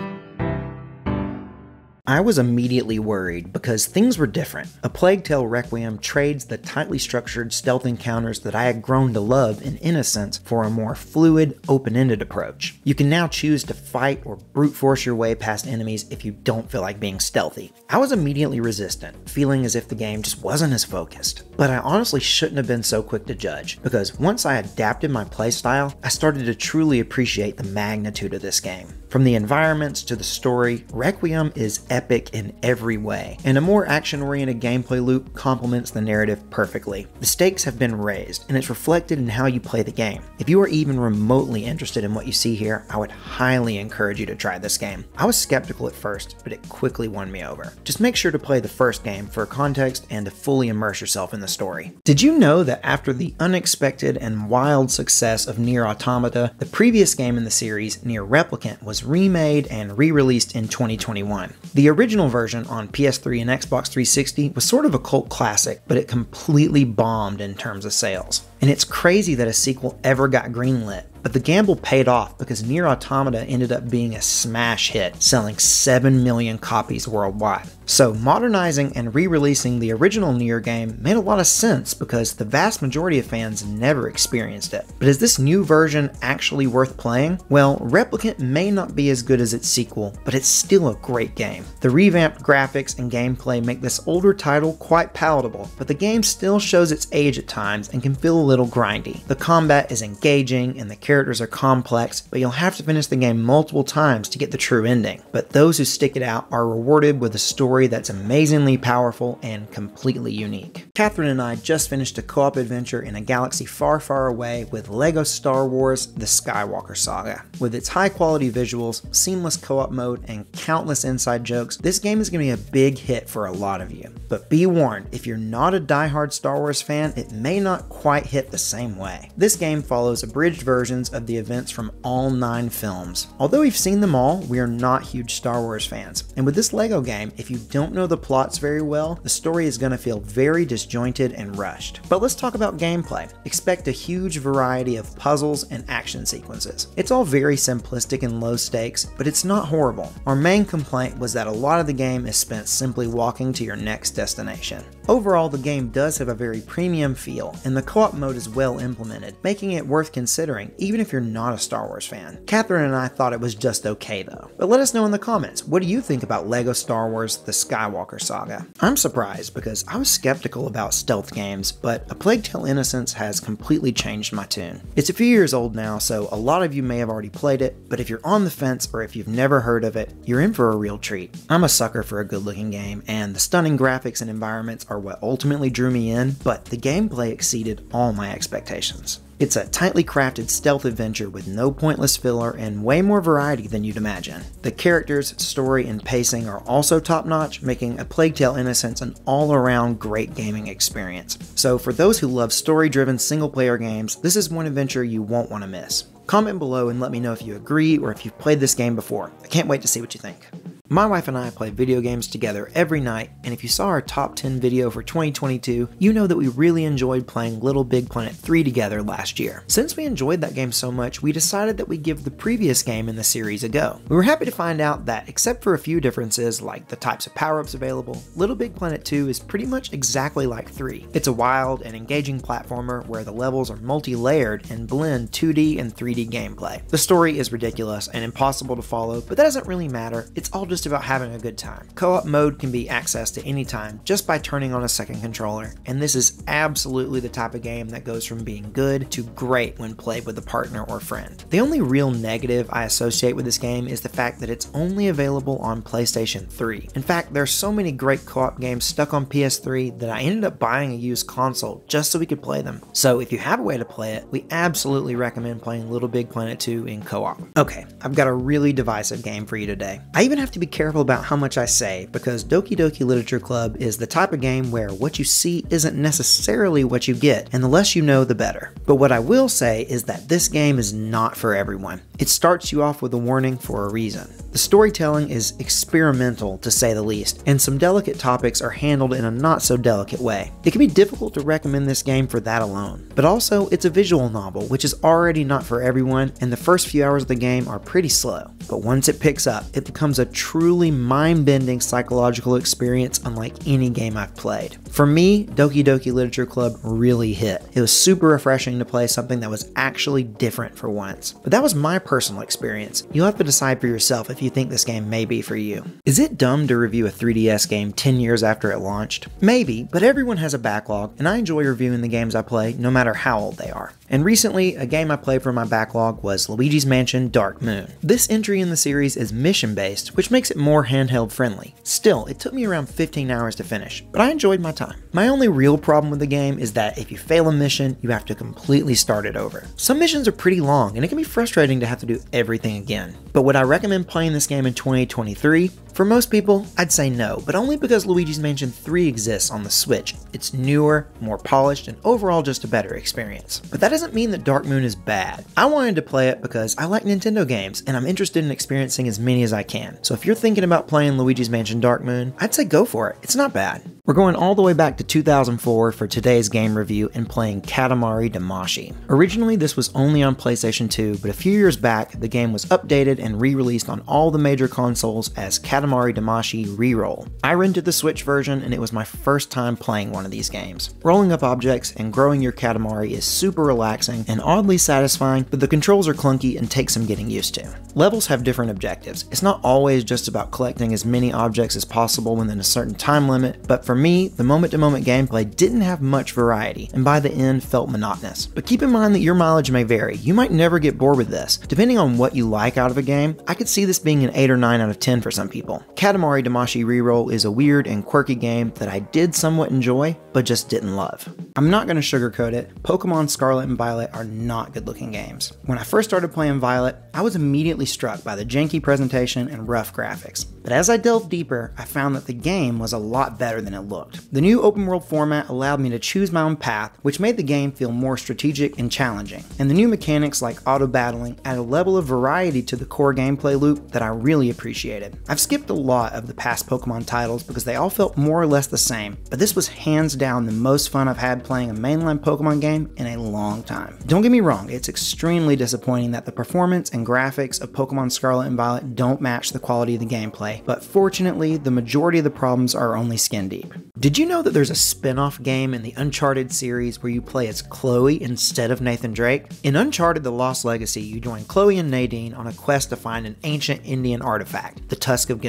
I was immediately worried because things were different. A Plague Tale Requiem trades the tightly structured stealth encounters that I had grown to love in Innocence for a more fluid, open ended approach. You can now choose to fight or brute force your way past enemies if you don't feel like being stealthy. I was immediately resistant, feeling as if the game just wasn't as focused. But I honestly shouldn't have been so quick to judge, because once I adapted my playstyle, I started to truly appreciate the magnitude of this game. From the environments to the story, Requiem is epic in every way, and a more action oriented gameplay loop complements the narrative perfectly. The stakes have been raised, and it's reflected in how you play the game. If you are even remotely interested in what you see here, I would highly encourage you to try this game. I was skeptical at first, but it quickly won me over. Just make sure to play the first game for context and to fully immerse yourself in the story. Did you know that after the unexpected and wild success of Nier Automata, the previous game in the series, Nier Replicant, was remade and re released in 2021? The original version on PS3 and Xbox 360 was sort of a cult classic, but it completely bombed in terms of sales. And it's crazy that a sequel ever got greenlit, but the gamble paid off because Nier Automata ended up being a smash hit, selling 7 million copies worldwide. So, modernizing and re releasing the original Nier game made a lot of sense because the vast majority of fans never experienced it. But is this new version actually worth playing? Well, Replicant may not be as good as its sequel, but it's still a great game. The revamped graphics and gameplay make this older title quite palatable, but the game still shows its age at times and can feel little grindy. The combat is engaging and the characters are complex, but you'll have to finish the game multiple times to get the true ending. But those who stick it out are rewarded with a story that's amazingly powerful and completely unique. Catherine and I just finished a co op adventure in a galaxy far, far away with LEGO Star Wars The Skywalker Saga. With its high quality visuals, seamless co op mode, and countless inside jokes, this game is going to be a big hit for a lot of you. But be warned, if you're not a die-hard Star Wars fan, it may not quite hit the same way. This game follows abridged versions of the events from all nine films. Although we've seen them all, we are not huge Star Wars fans. And with this LEGO game, if you don't know the plots very well, the story is going to feel very disjointed and rushed. But let's talk about gameplay. Expect a huge variety of puzzles and action sequences. It's all very simplistic and low stakes, but it's not horrible. Our main complaint was that a lot of the game is spent simply walking to your next destination. Overall, the game does have a very premium feel, and the co-op mode is well implemented, making it worth considering even if you're not a Star Wars fan. Catherine and I thought it was just okay though. But let us know in the comments, what do you think about LEGO Star Wars The Skywalker Saga? I'm surprised because I was skeptical about stealth games, but A Plague Tale Innocence has completely changed my tune. It's a few years old now, so a lot of you may have already played it, but if you're on the fence or if you've never heard of it, you're in for a real treat. I'm a sucker for a good looking game, and the stunning graphics and environments are what ultimately drew me in, but the gameplay exceeded all my expectations. It's a tightly crafted stealth adventure with no pointless filler and way more variety than you'd imagine. The characters, story, and pacing are also top notch, making A Plague Tale Innocence an all around great gaming experience. So, for those who love story driven single player games, this is one adventure you won't want to miss. Comment below and let me know if you agree or if you've played this game before. I can't wait to see what you think. My wife and I play video games together every night, and if you saw our top 10 video for 2022, you know that we really enjoyed playing Little Big Planet 3 together last year. Since we enjoyed that game so much, we decided that we'd give the previous game in the series a go. We were happy to find out that, except for a few differences like the types of power ups available, Little Big Planet 2 is pretty much exactly like 3. It's a wild and engaging platformer where the levels are multi layered and blend 2D and 3D gameplay. The story is ridiculous and impossible to follow, but that doesn't really matter, it's all just about having a good time. Co op mode can be accessed at any time just by turning on a second controller, and this is absolutely the type of game that goes from being good to great when played with a partner or friend. The only real negative I associate with this game is the fact that it's only available on PlayStation 3. In fact, there are so many great co op games stuck on PS3 that I ended up buying a used console just so we could play them. So if you have a way to play it, we absolutely recommend playing Little Big Planet 2 in co op. Okay, I've got a really divisive game for you today. I even have to be careful about how much I say because Doki Doki Literature Club is the type of game where what you see isn't necessarily what you get, and the less you know, the better. But what I will say is that this game is not for everyone. It starts you off with a warning for a reason. The storytelling is experimental to say the least, and some delicate topics are handled in a not so delicate way. It can be difficult to recommend this game for that alone. But also, it's a visual novel, which is already not for everyone, and the first few hours of the game are pretty slow. But once it picks up, it becomes a truly mind bending psychological experience unlike any game I've played. For me, Doki Doki Literature Club really hit. It was super refreshing to play something that was actually different for once. But that was my personal experience. You'll have to decide for yourself if you think this game may be for you. Is it dumb to review a 3DS game 10 years after it launched? Maybe, but everyone has a backlog, and I enjoy reviewing the games I play no matter how old they are. And recently, a game I played from my backlog was Luigi's Mansion Dark Moon. This entry in the series is mission based, which makes it more handheld friendly. Still, it took me around 15 hours to finish, but I enjoyed my time. My only real problem with the game is that if you fail a mission, you have to completely start it over. Some missions are pretty long, and it can be frustrating to have to do everything again. But would I recommend playing this game in 2023? For most people, I'd say no, but only because Luigi's Mansion 3 exists on the Switch. It's newer, more polished, and overall just a better experience. But that doesn't mean that Dark Moon is bad. I wanted to play it because I like Nintendo games, and I'm interested in experiencing as many as I can. So if you're thinking about playing Luigi's Mansion Dark Moon, I'd say go for it. It's not bad. We're going all the way back to 2004 for today's game review and playing Katamari Damacy. Originally, this was only on PlayStation 2, but a few years back, the game was updated and re-released on all the major consoles as Katamari Damacy Reroll. I rented the Switch version and it was my first time playing one of these games. Rolling up objects and growing your Katamari is super relaxing and oddly satisfying, but the controls are clunky and take some getting used to. Levels have different objectives. It's not always just about collecting as many objects as possible within a certain time limit, but for me, the moment to moment gameplay didn't have much variety, and by the end felt monotonous. But keep in mind that your mileage may vary. You might never get bored with this. Depending on what you like out of a game, I could see this being an 8 or 9 out of 10 for some people. Katamari Damacy Reroll is a weird and quirky game that I did somewhat enjoy, but just didn't love. I'm not going to sugarcoat it, Pokemon Scarlet and Violet are not good looking games. When I first started playing Violet, I was immediately struck by the janky presentation and rough graphics. But as I delved deeper, I found that the game was a lot better than it looked. The new open world format allowed me to choose my own path, which made the game feel more strategic and challenging. And the new mechanics like auto battling add a level of variety to the core gameplay loop that I really appreciated. I've skipped a lot of the past Pokemon titles because they all felt more or less the same, but this was hands down the most fun I've had playing a mainline Pokemon game in a long time. Don't get me wrong, it's extremely disappointing that the performance and graphics of Pokemon Scarlet and Violet don't match the quality of the gameplay, but fortunately, the majority of the problems are only skin deep. Did you know that there's a spin off game in the Uncharted series where you play as Chloe instead of Nathan Drake? In Uncharted The Lost Legacy, you join Chloe and Nadine on a quest to find an ancient Indian artifact, the Tusk of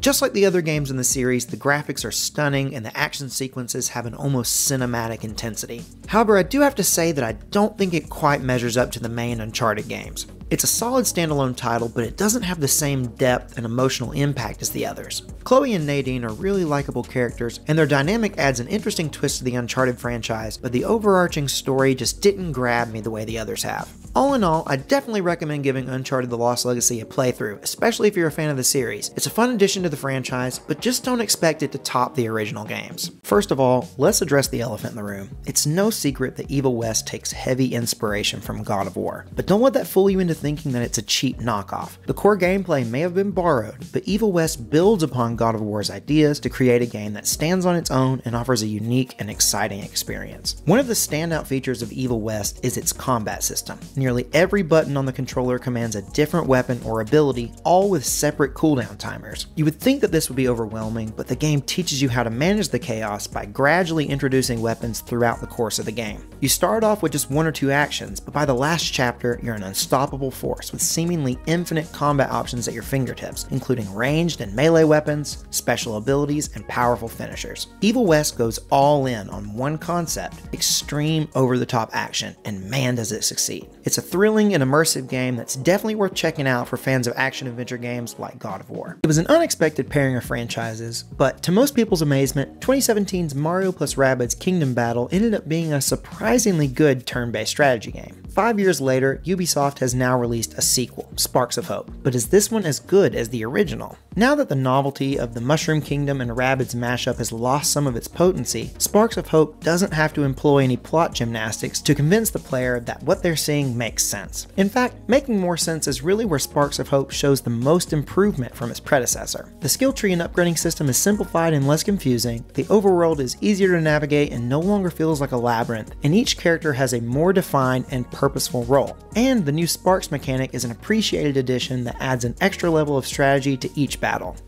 Just like the other games in the series, the graphics are stunning and the action sequences have an almost cinematic intensity. However, I do have to say that I don't think it quite measures up to the main Uncharted games. It's a solid standalone title, but it doesn't have the same depth and emotional impact as the others. Chloe and Nadine are really likable characters, and their dynamic adds an interesting twist to the Uncharted franchise, but the overarching story just didn't grab me the way the others have. All in all, I definitely recommend giving Uncharted The Lost Legacy a playthrough, especially if you're a fan of the series. It's a fun addition to the franchise, but just don't expect it to top the original games. First of all, let's address the elephant in the room. It's no secret that Evil West takes heavy inspiration from God of War, but don't let that fool you into thinking that it's a cheap knockoff. The core gameplay may have been borrowed, but Evil West builds upon God of War's ideas to create a game that stands on its own and offers a unique and exciting experience. One of the standout features of Evil West is its combat system. Nearly every button on the controller commands a different weapon or ability, all with separate cooldown timers. You would think that this would be overwhelming, but the game teaches you how to manage the chaos by gradually introducing weapons throughout the course of the game. You start off with just one or two actions, but by the last chapter, you're an unstoppable force with seemingly infinite combat options at your fingertips, including ranged and melee weapons, special abilities, and powerful finishers. Evil West goes all in on one concept extreme over the top action, and man does it succeed. It's a thrilling and immersive game that's definitely worth checking out for fans of action adventure games like God of War. It was an unexpected pairing of franchises, but to most people's amazement, 2017's Mario plus Rabbids Kingdom Battle ended up being a surprisingly good turn based strategy game. Five years later, Ubisoft has now released a sequel, Sparks of Hope, but is this one as good as the original? Now that the novelty of the Mushroom Kingdom and Rabbids mashup has lost some of its potency, Sparks of Hope doesn't have to employ any plot gymnastics to convince the player that what they're seeing makes sense. In fact, making more sense is really where Sparks of Hope shows the most improvement from its predecessor. The skill tree and upgrading system is simplified and less confusing, the overworld is easier to navigate and no longer feels like a labyrinth, and each character has a more defined and purposeful role. And the new Sparks mechanic is an appreciated addition that adds an extra level of strategy to each battle.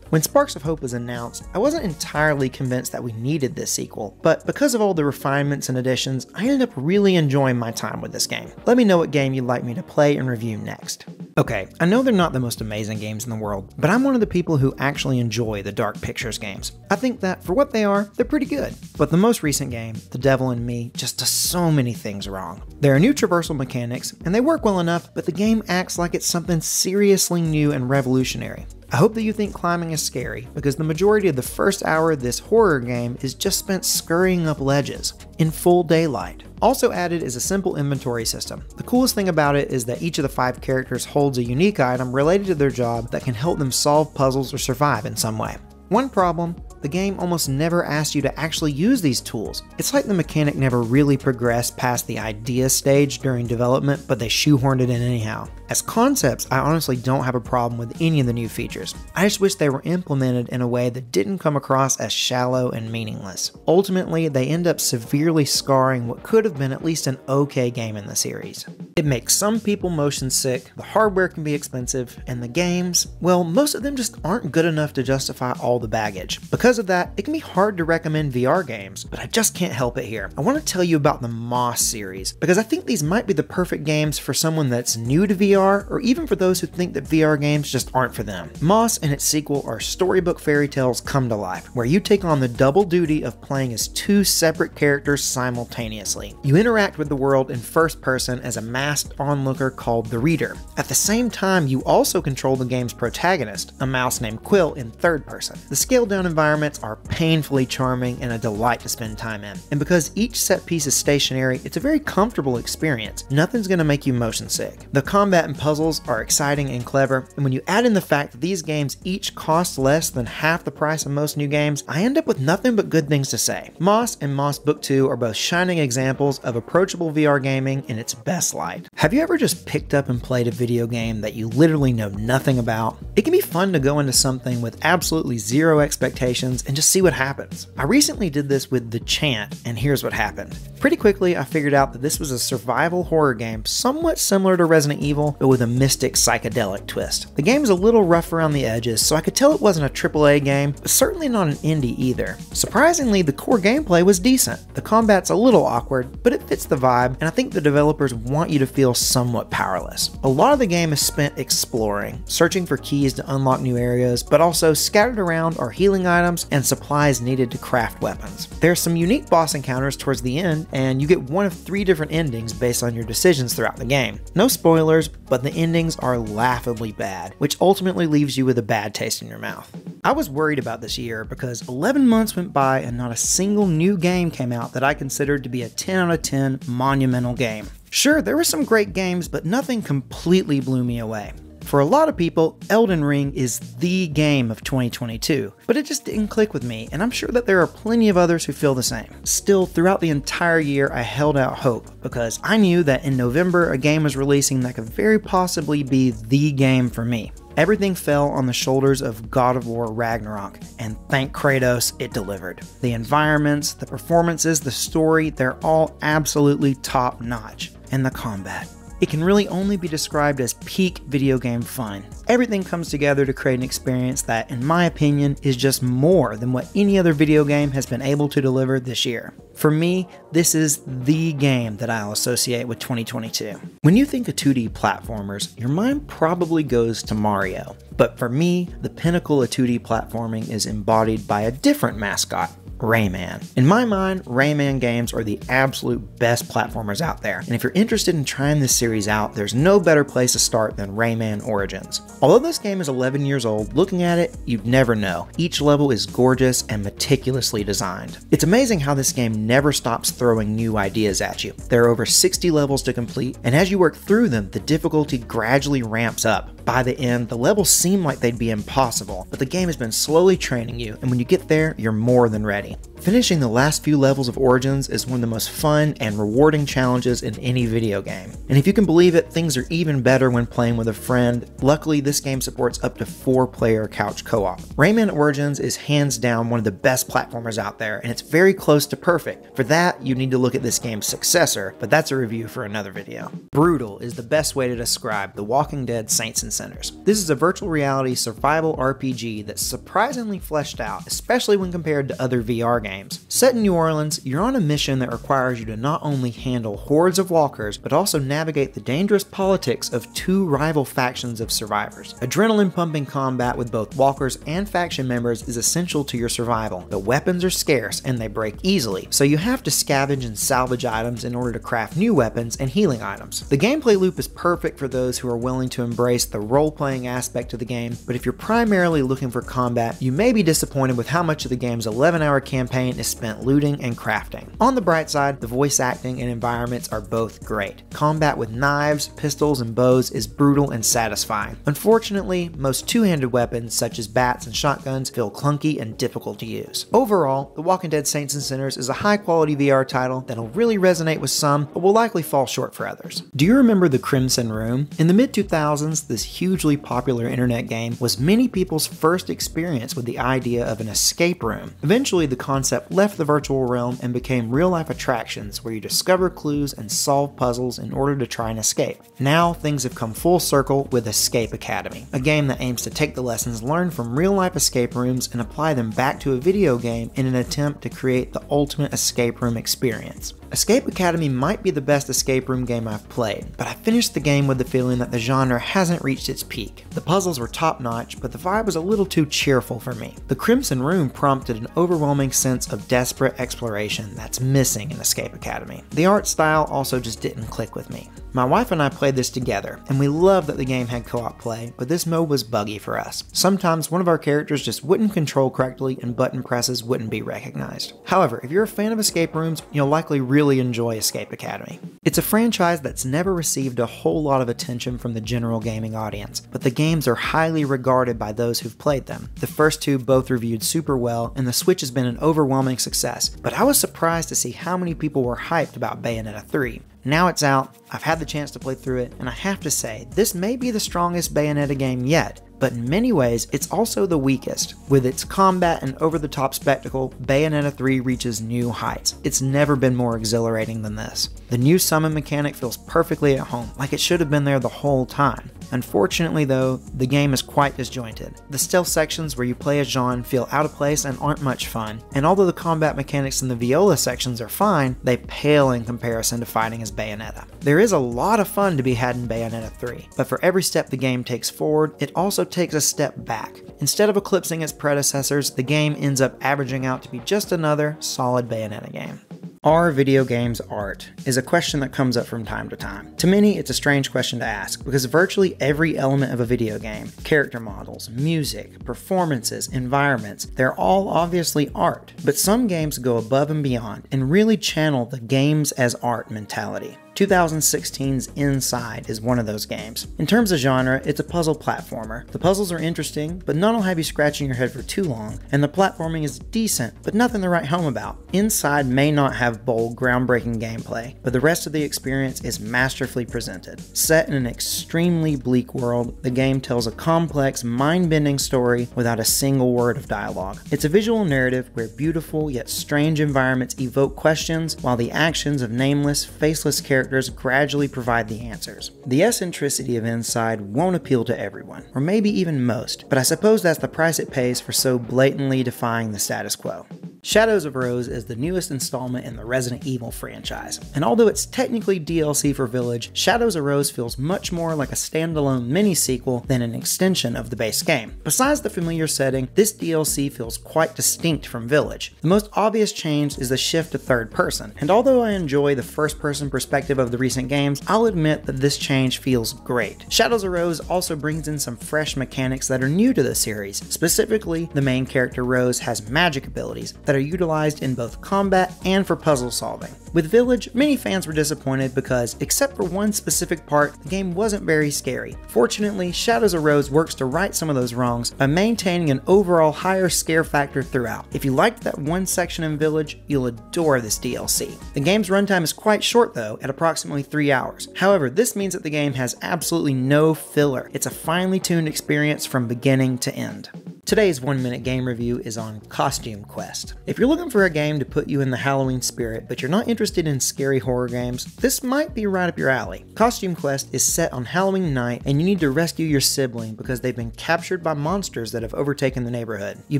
When Sparks of Hope was announced, I wasn't entirely convinced that we needed this sequel, but because of all the refinements and additions, I ended up really enjoying my time with this game. Let me know what game you'd like me to play and review next. Okay, I know they're not the most amazing games in the world, but I'm one of the people who actually enjoy the Dark Pictures games. I think that for what they are, they're pretty good. But the most recent game, The Devil in Me, just does so many things wrong. There are new traversal mechanics, and they work well enough, but the game acts like it's something seriously new and revolutionary. I hope that you think climbing is scary, because the majority of the first hour of this horror game is just spent scurrying up ledges in full daylight. Also added is a simple inventory system. The coolest thing about it is that each of the five characters holds a unique item related to their job that can help them solve puzzles or survive in some way. One problem the game almost never asks you to actually use these tools. It's like the mechanic never really progressed past the idea stage during development, but they shoehorned it in anyhow. As concepts, I honestly don't have a problem with any of the new features. I just wish they were implemented in a way that didn't come across as shallow and meaningless. Ultimately, they end up severely scarring what could have been at least an okay game in the series. It makes some people motion sick, the hardware can be expensive, and the games, well, most of them just aren't good enough to justify all the baggage. Because of that, it can be hard to recommend VR games, but I just can't help it here. I want to tell you about the Moss series, because I think these might be the perfect games for someone that's new to VR VR, or even for those who think that VR games just aren't for them. Moss and its sequel are storybook fairy tales come to life, where you take on the double duty of playing as two separate characters simultaneously. You interact with the world in first person as a masked onlooker called the Reader. At the same time, you also control the game's protagonist, a mouse named Quill, in third person. The scaled down environments are painfully charming and a delight to spend time in. And because each set piece is stationary, it's a very comfortable experience. Nothing's going to make you motion sick. The combat puzzles are exciting and clever, and when you add in the fact that these games each cost less than half the price of most new games, I end up with nothing but good things to say. Moss and Moss Book 2 are both shining examples of approachable VR gaming in its best light. Have you ever just picked up and played a video game that you literally know nothing about? It can be fun to go into something with absolutely zero expectations and just see what happens. I recently did this with The Chant, and here's what happened. Pretty quickly, I figured out that this was a survival horror game somewhat similar to Resident Evil, but with a mystic psychedelic twist. The game is a little rough around the edges, so I could tell it wasn't a AAA game, but certainly not an indie either. Surprisingly, the core gameplay was decent. The combat's a little awkward, but it fits the vibe, and I think the developers want you to feel somewhat powerless. A lot of the game is spent exploring, searching for keys to unlock new areas, but also scattered around are healing items and supplies needed to craft weapons. There's some unique boss encounters towards the end, and you get one of three different endings based on your decisions throughout the game. No spoilers, but the endings are laughably bad, which ultimately leaves you with a bad taste in your mouth. I was worried about this year because 11 months went by and not a single new game came out that I considered to be a 10 out of 10 monumental game. Sure, there were some great games, but nothing completely blew me away. For a lot of people, Elden Ring is the game of 2022, but it just didn't click with me, and I'm sure that there are plenty of others who feel the same. Still, throughout the entire year, I held out hope because I knew that in November a game was releasing that could very possibly be the game for me. Everything fell on the shoulders of God of War Ragnarok, and thank Kratos, it delivered. The environments, the performances, the story, they're all absolutely top notch. And the combat. It can really only be described as peak video game fun. Everything comes together to create an experience that, in my opinion, is just more than what any other video game has been able to deliver this year. For me, this is the game that I'll associate with 2022. When you think of 2D platformers, your mind probably goes to Mario. But for me, the pinnacle of 2D platforming is embodied by a different mascot, Rayman. In my mind, Rayman games are the absolute best platformers out there, and if you're interested in trying this series out, there's no better place to start than Rayman Origins. Although this game is 11 years old, looking at it, you'd never know. Each level is gorgeous and meticulously designed. It's amazing how this game never stops throwing new ideas at you. There are over 60 levels to complete, and as you work through them, the difficulty gradually ramps up. By the end, the levels seem like they'd be impossible, but the game has been slowly training you, and when you get there, you're more than ready. Finishing the last few levels of Origins is one of the most fun and rewarding challenges in any video game. And if you can believe it, things are even better when playing with a friend. Luckily, this game supports up to four player couch co op. Rayman Origins is hands down one of the best platformers out there, and it's very close to perfect. For that, you need to look at this game's successor, but that's a review for another video. Brutal is the best way to describe The Walking Dead Saints and Sinners. This is a virtual reality survival RPG that's surprisingly fleshed out, especially when compared to other VR games. Set in New Orleans, you're on a mission that requires you to not only handle hordes of walkers, but also navigate the dangerous politics of two rival factions of survivors. Adrenaline pumping combat with both walkers and faction members is essential to your survival. The weapons are scarce and they break easily, so you have to scavenge and salvage items in order to craft new weapons and healing items. The gameplay loop is perfect for those who are willing to embrace the role playing aspect of the game, but if you're primarily looking for combat, you may be disappointed with how much of the game's 11 hour campaign is spent looting and crafting. On the bright side, the voice acting and environments are both great. Combat with knives, pistols, and bows is brutal and satisfying. Unfortunately, most two handed weapons, such as bats and shotguns, feel clunky and difficult to use. Overall, The Walking Dead Saints and Sinners is a high quality VR title that'll really resonate with some, but will likely fall short for others. Do you remember The Crimson Room? In the mid 2000s, this hugely popular internet game was many people's first experience with the idea of an escape room. Eventually, the concept left the virtual realm and became real life attractions where you discover clues and solve puzzles in order to try and escape. Now, things have come full circle with Escape Academy, a game that aims to take the lessons learned from real life escape rooms and apply them back to a video game in an attempt to create the ultimate escape room experience. Escape Academy might be the best escape room game I've played, but I finished the game with the feeling that the genre hasn't reached its peak. The puzzles were top notch, but the vibe was a little too cheerful for me. The Crimson Room prompted an overwhelming sense of desperate exploration that's missing in Escape Academy. The art style also just didn't click with me. My wife and I played this together, and we loved that the game had co op play, but this mode was buggy for us. Sometimes one of our characters just wouldn't control correctly and button presses wouldn't be recognized. However, if you're a fan of escape rooms, you'll likely really enjoy Escape Academy. It's a franchise that's never received a whole lot of attention from the general gaming audience, but the games are highly regarded by those who've played them. The first two both reviewed super well, and the Switch has been an overwhelming success, but I was surprised to see how many people were hyped about Bayonetta 3. Now it's out, I've had the chance to play through it, and I have to say, this may be the strongest Bayonetta game yet, but in many ways, it's also the weakest. With its combat and over the top spectacle, Bayonetta 3 reaches new heights. It's never been more exhilarating than this. The new summon mechanic feels perfectly at home, like it should have been there the whole time. Unfortunately, though, the game is quite disjointed. The stealth sections where you play as Jeanne feel out of place and aren't much fun, and although the combat mechanics in the Viola sections are fine, they pale in comparison to fighting as Bayonetta. There is a lot of fun to be had in Bayonetta 3, but for every step the game takes forward, it also takes a step back. Instead of eclipsing its predecessors, the game ends up averaging out to be just another solid Bayonetta game. Are video games art? Is a question that comes up from time to time. To many, it's a strange question to ask because virtually every element of a video game character models, music, performances, environments they're all obviously art. But some games go above and beyond and really channel the games as art mentality. 2016's Inside is one of those games. In terms of genre, it's a puzzle platformer. The puzzles are interesting, but none will have you scratching your head for too long, and the platforming is decent, but nothing to write home about. Inside may not have bold, groundbreaking gameplay, but the rest of the experience is masterfully presented. Set in an extremely bleak world, the game tells a complex, mind bending story without a single word of dialogue. It's a visual narrative where beautiful yet strange environments evoke questions, while the actions of nameless, faceless characters characters gradually provide the answers. The eccentricity of Inside won't appeal to everyone, or maybe even most, but I suppose that's the price it pays for so blatantly defying the status quo. Shadows of Rose is the newest installment in the Resident Evil franchise, and although it's technically DLC for Village, Shadows of Rose feels much more like a standalone mini sequel than an extension of the base game. Besides the familiar setting, this DLC feels quite distinct from Village. The most obvious change is the shift to third person, and although I enjoy the first person perspective of the recent games, I'll admit that this change feels great. Shadows of Rose also brings in some fresh mechanics that are new to the series. Specifically, the main character Rose has magic abilities that are utilized in both combat and for puzzle solving. With Village, many fans were disappointed because, except for one specific part, the game wasn't very scary. Fortunately, Shadows of Rose works to right some of those wrongs by maintaining an overall higher scare factor throughout. If you liked that one section in Village, you'll adore this DLC. The game's runtime is quite short though, at approximately 3 hours. However, this means that the game has absolutely no filler. It's a finely tuned experience from beginning to end. Today's one minute game review is on Costume Quest. If you're looking for a game to put you in the Halloween spirit, but you're not interested in scary horror games, this might be right up your alley. Costume Quest is set on Halloween night, and you need to rescue your sibling because they've been captured by monsters that have overtaken the neighborhood. You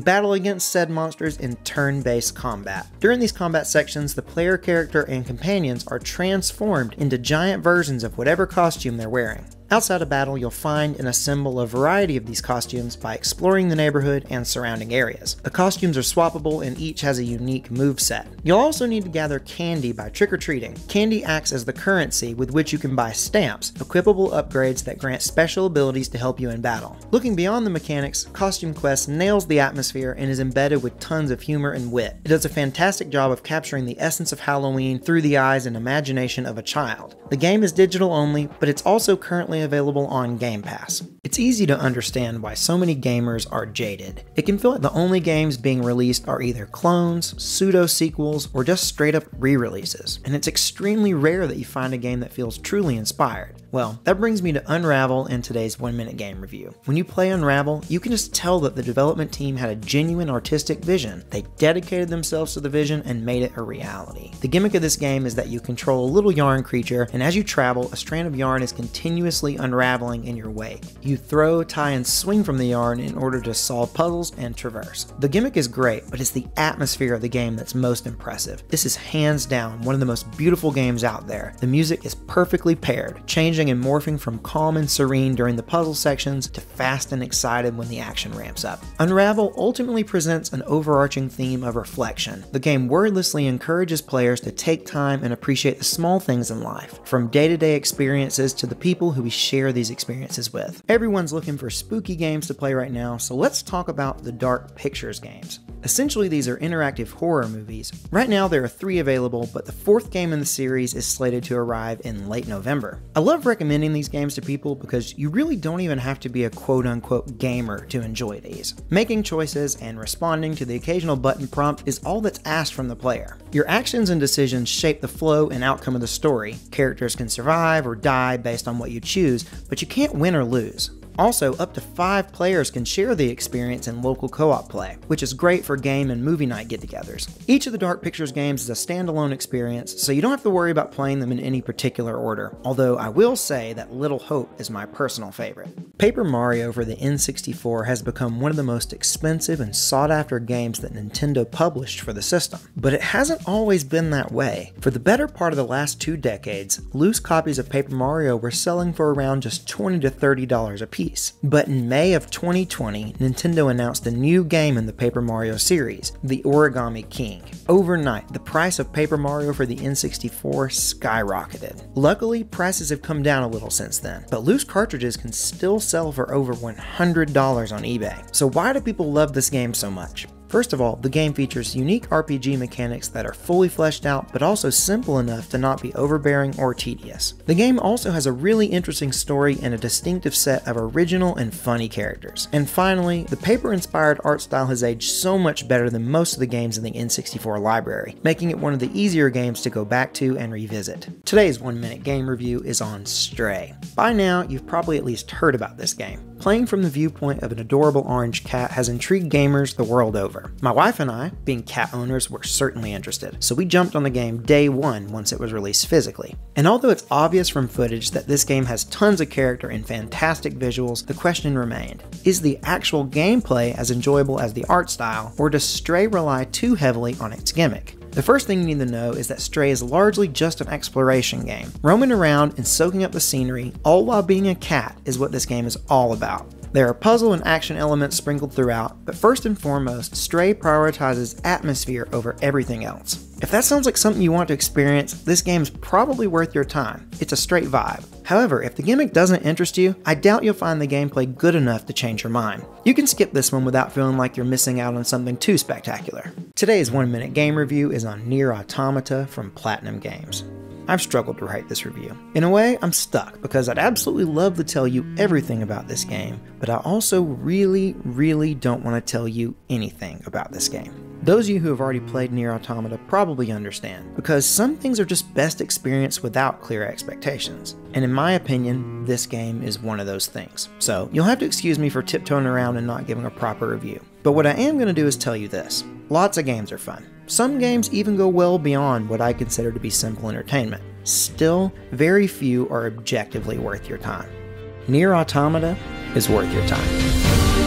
battle against said monsters in turn based combat. During these combat sections, the player character and companions are transformed into giant versions of whatever costume they're wearing. Outside of battle, you'll find and assemble a variety of these costumes by exploring the neighborhood and surrounding areas. The costumes are swappable and each has a unique move set. You'll also need to gather candy by trick-or-treating. Candy acts as the currency with which you can buy stamps, equipable upgrades that grant special abilities to help you in battle. Looking beyond the mechanics, Costume Quest nails the atmosphere and is embedded with tons of humor and wit. It does a fantastic job of capturing the essence of Halloween through the eyes and imagination of a child. The game is digital only, but it's also currently available on Game Pass. It's easy to understand why so many gamers are jaded. It can feel like the only games being released are either clones, pseudo sequels, or just straight up re releases, and it's extremely rare that you find a game that feels truly inspired. Well, that brings me to Unravel in today's one minute game review. When you play Unravel, you can just tell that the development team had a genuine artistic vision. They dedicated themselves to the vision and made it a reality. The gimmick of this game is that you control a little yarn creature, and as you travel, a strand of yarn is continuously unraveling in your wake. You throw, tie, and swing from the yarn in order to solve puzzles and traverse. The gimmick is great, but it's the atmosphere of the game that's most impressive. This is hands down one of the most beautiful games out there. The music is perfectly paired, changing changing and morphing from calm and serene during the puzzle sections to fast and excited when the action ramps up. Unravel ultimately presents an overarching theme of reflection. The game wordlessly encourages players to take time and appreciate the small things in life, from day to day experiences to the people who we share these experiences with. Everyone's looking for spooky games to play right now, so let's talk about the Dark Pictures games. Essentially, these are interactive horror movies. Right now, there are three available, but the fourth game in the series is slated to arrive in late November. I love recommending these games to people because you really don't even have to be a quote unquote gamer to enjoy these. Making choices and responding to the occasional button prompt is all that's asked from the player. Your actions and decisions shape the flow and outcome of the story. Characters can survive or die based on what you choose, but you can't win or lose. Also, up to five players can share the experience in local co op play, which is great for game and movie night get togethers. Each of the Dark Pictures games is a standalone experience, so you don't have to worry about playing them in any particular order, although I will say that Little Hope is my personal favorite. Paper Mario for the N64 has become one of the most expensive and sought after games that Nintendo published for the system, but it hasn't always been that way. For the better part of the last two decades, loose copies of Paper Mario were selling for around just 20 to $30 a piece piece. But in May of 2020, Nintendo announced a new game in the Paper Mario series, The Origami King. Overnight, the price of Paper Mario for the N64 skyrocketed. Luckily, prices have come down a little since then, but loose cartridges can still sell for over $100 on eBay. So why do people love this game so much? First of all, the game features unique RPG mechanics that are fully fleshed out but also simple enough to not be overbearing or tedious. The game also has a really interesting story and a distinctive set of original and funny characters. And finally, the paper inspired art style has aged so much better than most of the games in the N64 library, making it one of the easier games to go back to and revisit. Today's one minute game review is on Stray. By now, you've probably at least heard about this game. Playing from the viewpoint of an adorable orange cat has intrigued gamers the world over. My wife and I, being cat owners, were certainly interested, so we jumped on the game day one once it was released physically. And although it's obvious from footage that this game has tons of character and fantastic visuals, the question remained is the actual gameplay as enjoyable as the art style, or does Stray rely too heavily on its gimmick? The first thing you need to know is that Stray is largely just an exploration game. Roaming around and soaking up the scenery, all while being a cat, is what this game is all about. There are puzzle and action elements sprinkled throughout, but first and foremost, Stray prioritizes atmosphere over everything else. If that sounds like something you want to experience, this game's probably worth your time. It's a straight vibe. However, if the gimmick doesn't interest you, I doubt you'll find the gameplay good enough to change your mind. You can skip this one without feeling like you're missing out on something too spectacular. Today's one minute game review is on NieR Automata from Platinum Games. I've struggled to write this review. In a way, I'm stuck because I'd absolutely love to tell you everything about this game, but I also really, really don't want to tell you anything about this game. Those of you who have already played Nier Automata probably understand, because some things are just best experienced without clear expectations. And in my opinion, this game is one of those things. So you'll have to excuse me for tiptoeing around and not giving a proper review. But what I am going to do is tell you this. Lots of games are fun. Some games even go well beyond what I consider to be simple entertainment. Still, very few are objectively worth your time. Nier Automata is worth your time.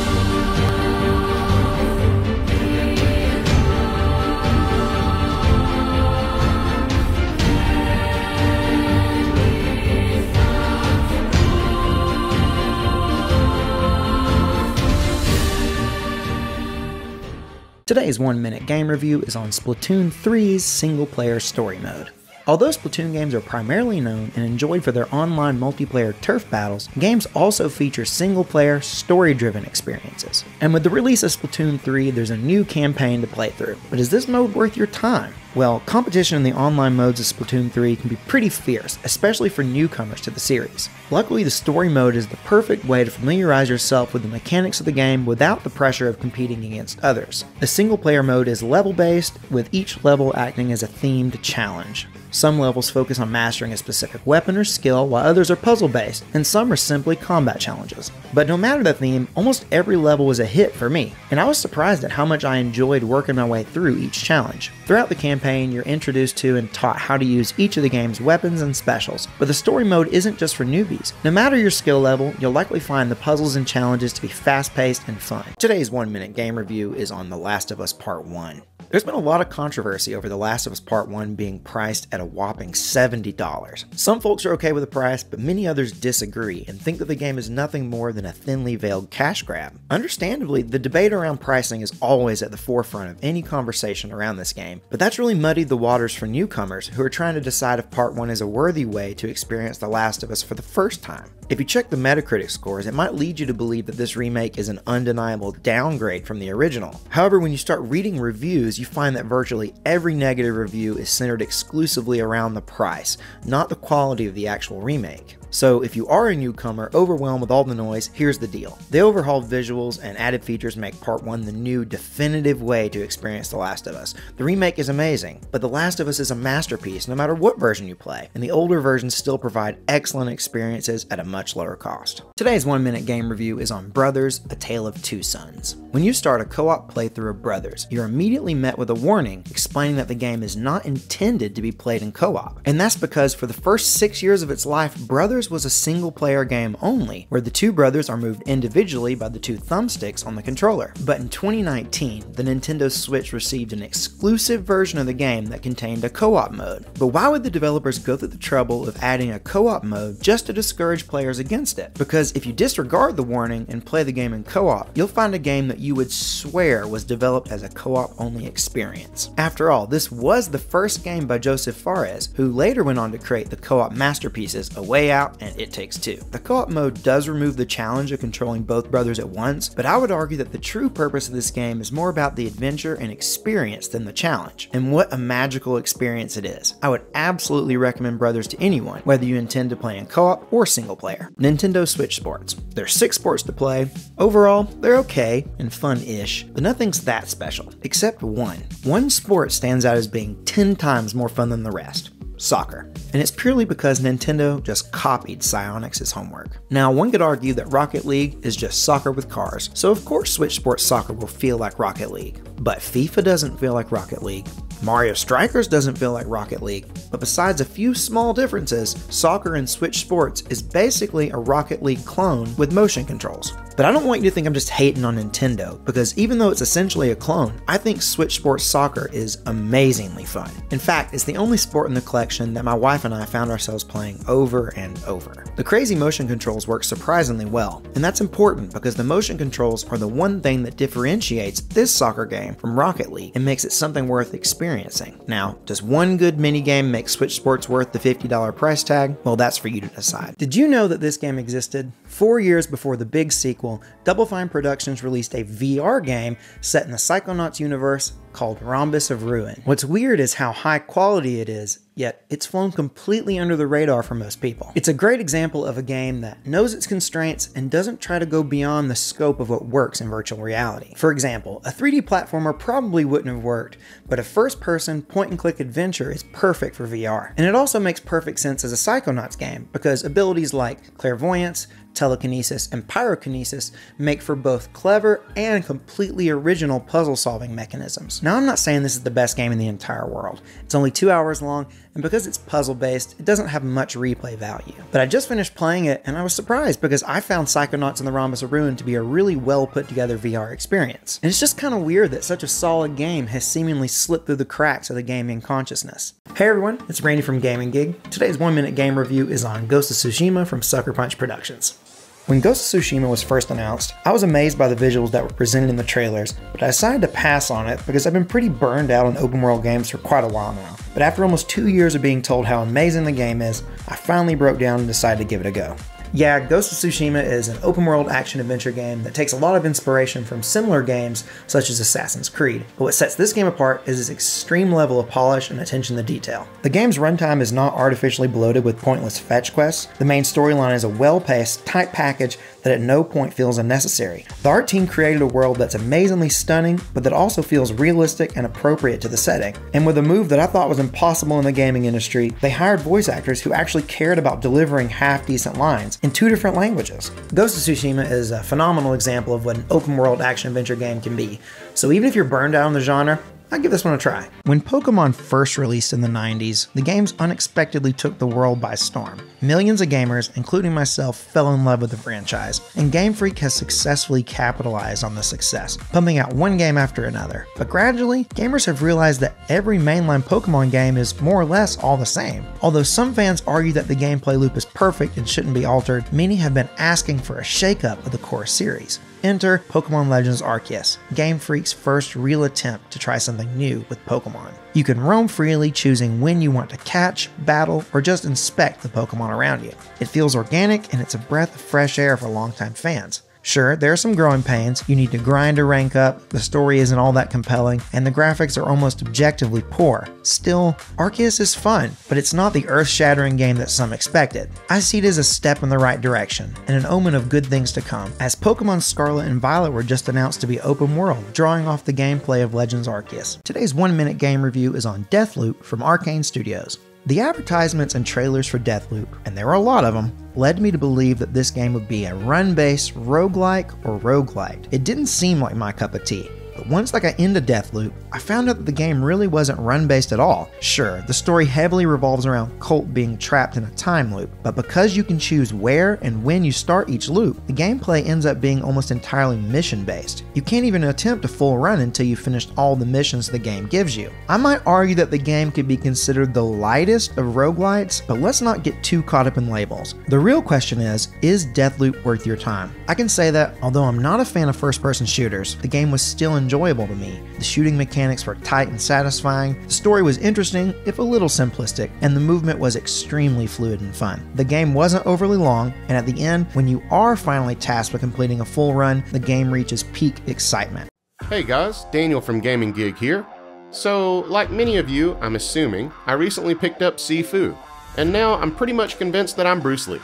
Today's one minute game review is on Splatoon 3's single player story mode. Although Splatoon games are primarily known and enjoyed for their online multiplayer turf battles, games also feature single player, story driven experiences. And with the release of Splatoon 3, there's a new campaign to play through. But is this mode worth your time? Well, competition in the online modes of Splatoon 3 can be pretty fierce, especially for newcomers to the series. Luckily, the story mode is the perfect way to familiarize yourself with the mechanics of the game without the pressure of competing against others. The single player mode is level based, with each level acting as a themed challenge. Some levels focus on mastering a specific weapon or skill, while others are puzzle based, and some are simply combat challenges. But no matter the theme, almost every level was a hit for me, and I was surprised at how much I enjoyed working my way through each challenge. Throughout the campaign, you're introduced to and taught how to use each of the game's weapons and specials, but the story mode isn't just for newbies. No matter your skill level, you'll likely find the puzzles and challenges to be fast paced and fun. Today's one minute game review is on The Last of Us Part 1. There's been a lot of controversy over The Last of Us Part 1 being priced at a whopping $70. Some folks are okay with the price, but many others disagree and think that the game is nothing more than a thinly veiled cash grab. Understandably, the debate around pricing is always at the forefront of any conversation around this game, but that's really muddied the waters for newcomers who are trying to decide if Part 1 is a worthy way to experience The Last of Us for the first time. If you check the Metacritic scores, it might lead you to believe that this remake is an undeniable downgrade from the original. However, when you start reading reviews, you find that virtually every negative review is centered exclusively around the price, not the quality of the actual remake. So, if you are a newcomer overwhelmed with all the noise, here's the deal. The overhauled visuals and added features make Part 1 the new, definitive way to experience The Last of Us. The remake is amazing, but The Last of Us is a masterpiece no matter what version you play, and the older versions still provide excellent experiences at a much lower cost. Today's one minute game review is on Brothers A Tale of Two Sons. When you start a co op playthrough of Brothers, you're immediately met with a warning explaining that the game is not intended to be played in co op. And that's because for the first six years of its life, Brothers was a single player game only, where the two brothers are moved individually by the two thumbsticks on the controller. But in 2019, the Nintendo Switch received an exclusive version of the game that contained a co op mode. But why would the developers go through the trouble of adding a co op mode just to discourage players against it? Because if you disregard the warning and play the game in co op, you'll find a game that you would swear was developed as a co op only experience. After all, this was the first game by Josef Fares, who later went on to create the co op masterpieces A Way Out and It Takes Two. The co op mode does remove the challenge of controlling both brothers at once, but I would argue that the true purpose of this game is more about the adventure and experience than the challenge. And what a magical experience it is. I would absolutely recommend Brothers to anyone, whether you intend to play in co op or single player. Nintendo Switch Sports. There's six sports to play. Overall, they're okay and fun ish, but nothing's that special, except one. One sport stands out as being 10 times more fun than the rest soccer. And it's purely because Nintendo just copied Psyonix's homework. Now, one could argue that Rocket League is just soccer with cars, so of course Switch Sports Soccer will feel like Rocket League. But FIFA doesn't feel like Rocket League. Mario Strikers doesn't feel like Rocket League, but besides a few small differences, Soccer in Switch Sports is basically a Rocket League clone with motion controls. But I don't want you to think I'm just hating on Nintendo, because even though it's essentially a clone, I think Switch Sports Soccer is amazingly fun. In fact, it's the only sport in the collection that my wife and I found ourselves playing over and over. The crazy motion controls work surprisingly well, and that's important because the motion controls are the one thing that differentiates this soccer game from Rocket League and makes it something worth experiencing. Now, does one good minigame make Switch Sports worth the $50 price tag? Well, that's for you to decide. Did you know that this game existed? Four years before the big sequel, Double Fine Productions released a VR game set in the Psychonauts universe called Rhombus of Ruin. What's weird is how high quality it is yet it's flown completely under the radar for most people. It's a great example of a game that knows its constraints and doesn't try to go beyond the scope of what works in virtual reality. For example, a 3D platformer probably wouldn't have worked, but a first person point and click adventure is perfect for VR. And it also makes perfect sense as a Psychonauts game because abilities like clairvoyance, telekinesis, and pyrokinesis make for both clever and completely original puzzle solving mechanisms. Now, I'm not saying this is the best game in the entire world. It's only two hours long, and because it's puzzle based, it doesn't have much replay value. But I just finished playing it, and I was surprised because I found Psychonauts and the Rhombus of Ruin to be a really well put together VR experience. And it's just kind of weird that such a solid game has seemingly slipped through the cracks of the gaming consciousness. Hey everyone, it's Randy from Game & Gig. Today's one minute game review is on Ghost of Tsushima from Sucker Punch Productions. When Ghost of Tsushima was first announced, I was amazed by the visuals that were presented in the trailers, but I decided to pass on it because I've been pretty burned out on open world games for quite a while now. But after almost two years of being told how amazing the game is, I finally broke down and decided to give it a go. Yeah, Ghost of Tsushima is an open world action adventure game that takes a lot of inspiration from similar games such as Assassin's Creed. But what sets this game apart is its extreme level of polish and attention to detail. The game's runtime is not artificially bloated with pointless fetch quests. The main storyline is a well paced, tight package that at no point feels unnecessary. The art team created a world that's amazingly stunning, but that also feels realistic and appropriate to the setting. And with a move that I thought was impossible in the gaming industry, they hired voice actors who actually cared about delivering half decent lines in two different languages. Ghost of Tsushima is a phenomenal example of what an open world action adventure game can be. So even if you're burned out on the genre, I'd give this one a try. When Pokemon first released in the 90s, the games unexpectedly took the world by storm. Millions of gamers, including myself, fell in love with the franchise, and Game Freak has successfully capitalized on the success, pumping out one game after another. But gradually, gamers have realized that every mainline Pokemon game is more or less all the same. Although some fans argue that the gameplay loop is perfect and shouldn't be altered, many have been asking for a shakeup of the core series. Enter Pokemon Legends Arceus, Game Freak's first real attempt to try something new with Pokemon. You can roam freely, choosing when you want to catch, battle, or just inspect the Pokemon around you. It feels organic and it's a breath of fresh air for longtime fans. Sure, there are some growing pains. You need to grind to rank up, the story isn't all that compelling, and the graphics are almost objectively poor. Still, Arceus is fun, but it's not the earth shattering game that some expected. I see it as a step in the right direction, and an omen of good things to come, as Pokemon Scarlet and Violet were just announced to be open world, drawing off the gameplay of Legends Arceus. Today's one minute game review is on Deathloop from Arkane Studios. The advertisements and trailers for Deathloop, and there were a lot of them, led me to believe that this game would be a run based roguelike or roguelite. It didn't seem like my cup of tea. But once I got into Deathloop, I found out that the game really wasn't run based at all. Sure, the story heavily revolves around Colt being trapped in a time loop, but because you can choose where and when you start each loop, the gameplay ends up being almost entirely mission based. You can't even attempt a full run until you've finished all the missions the game gives you. I might argue that the game could be considered the lightest of roguelites, but let's not get too caught up in labels. The real question is is Deathloop worth your time? I can say that although I'm not a fan of first person shooters, the game was still enjoyable to me. The shooting mechanics were tight and satisfying, the story was interesting, if a little simplistic, and the movement was extremely fluid and fun. The game wasn't overly long, and at the end, when you are finally tasked with completing a full run, the game reaches peak excitement. Hey guys, Daniel from Game & Gig here. So, like many of you, I'm assuming, I recently picked up Sifu, and now I'm pretty much convinced that I'm Bruce Lee,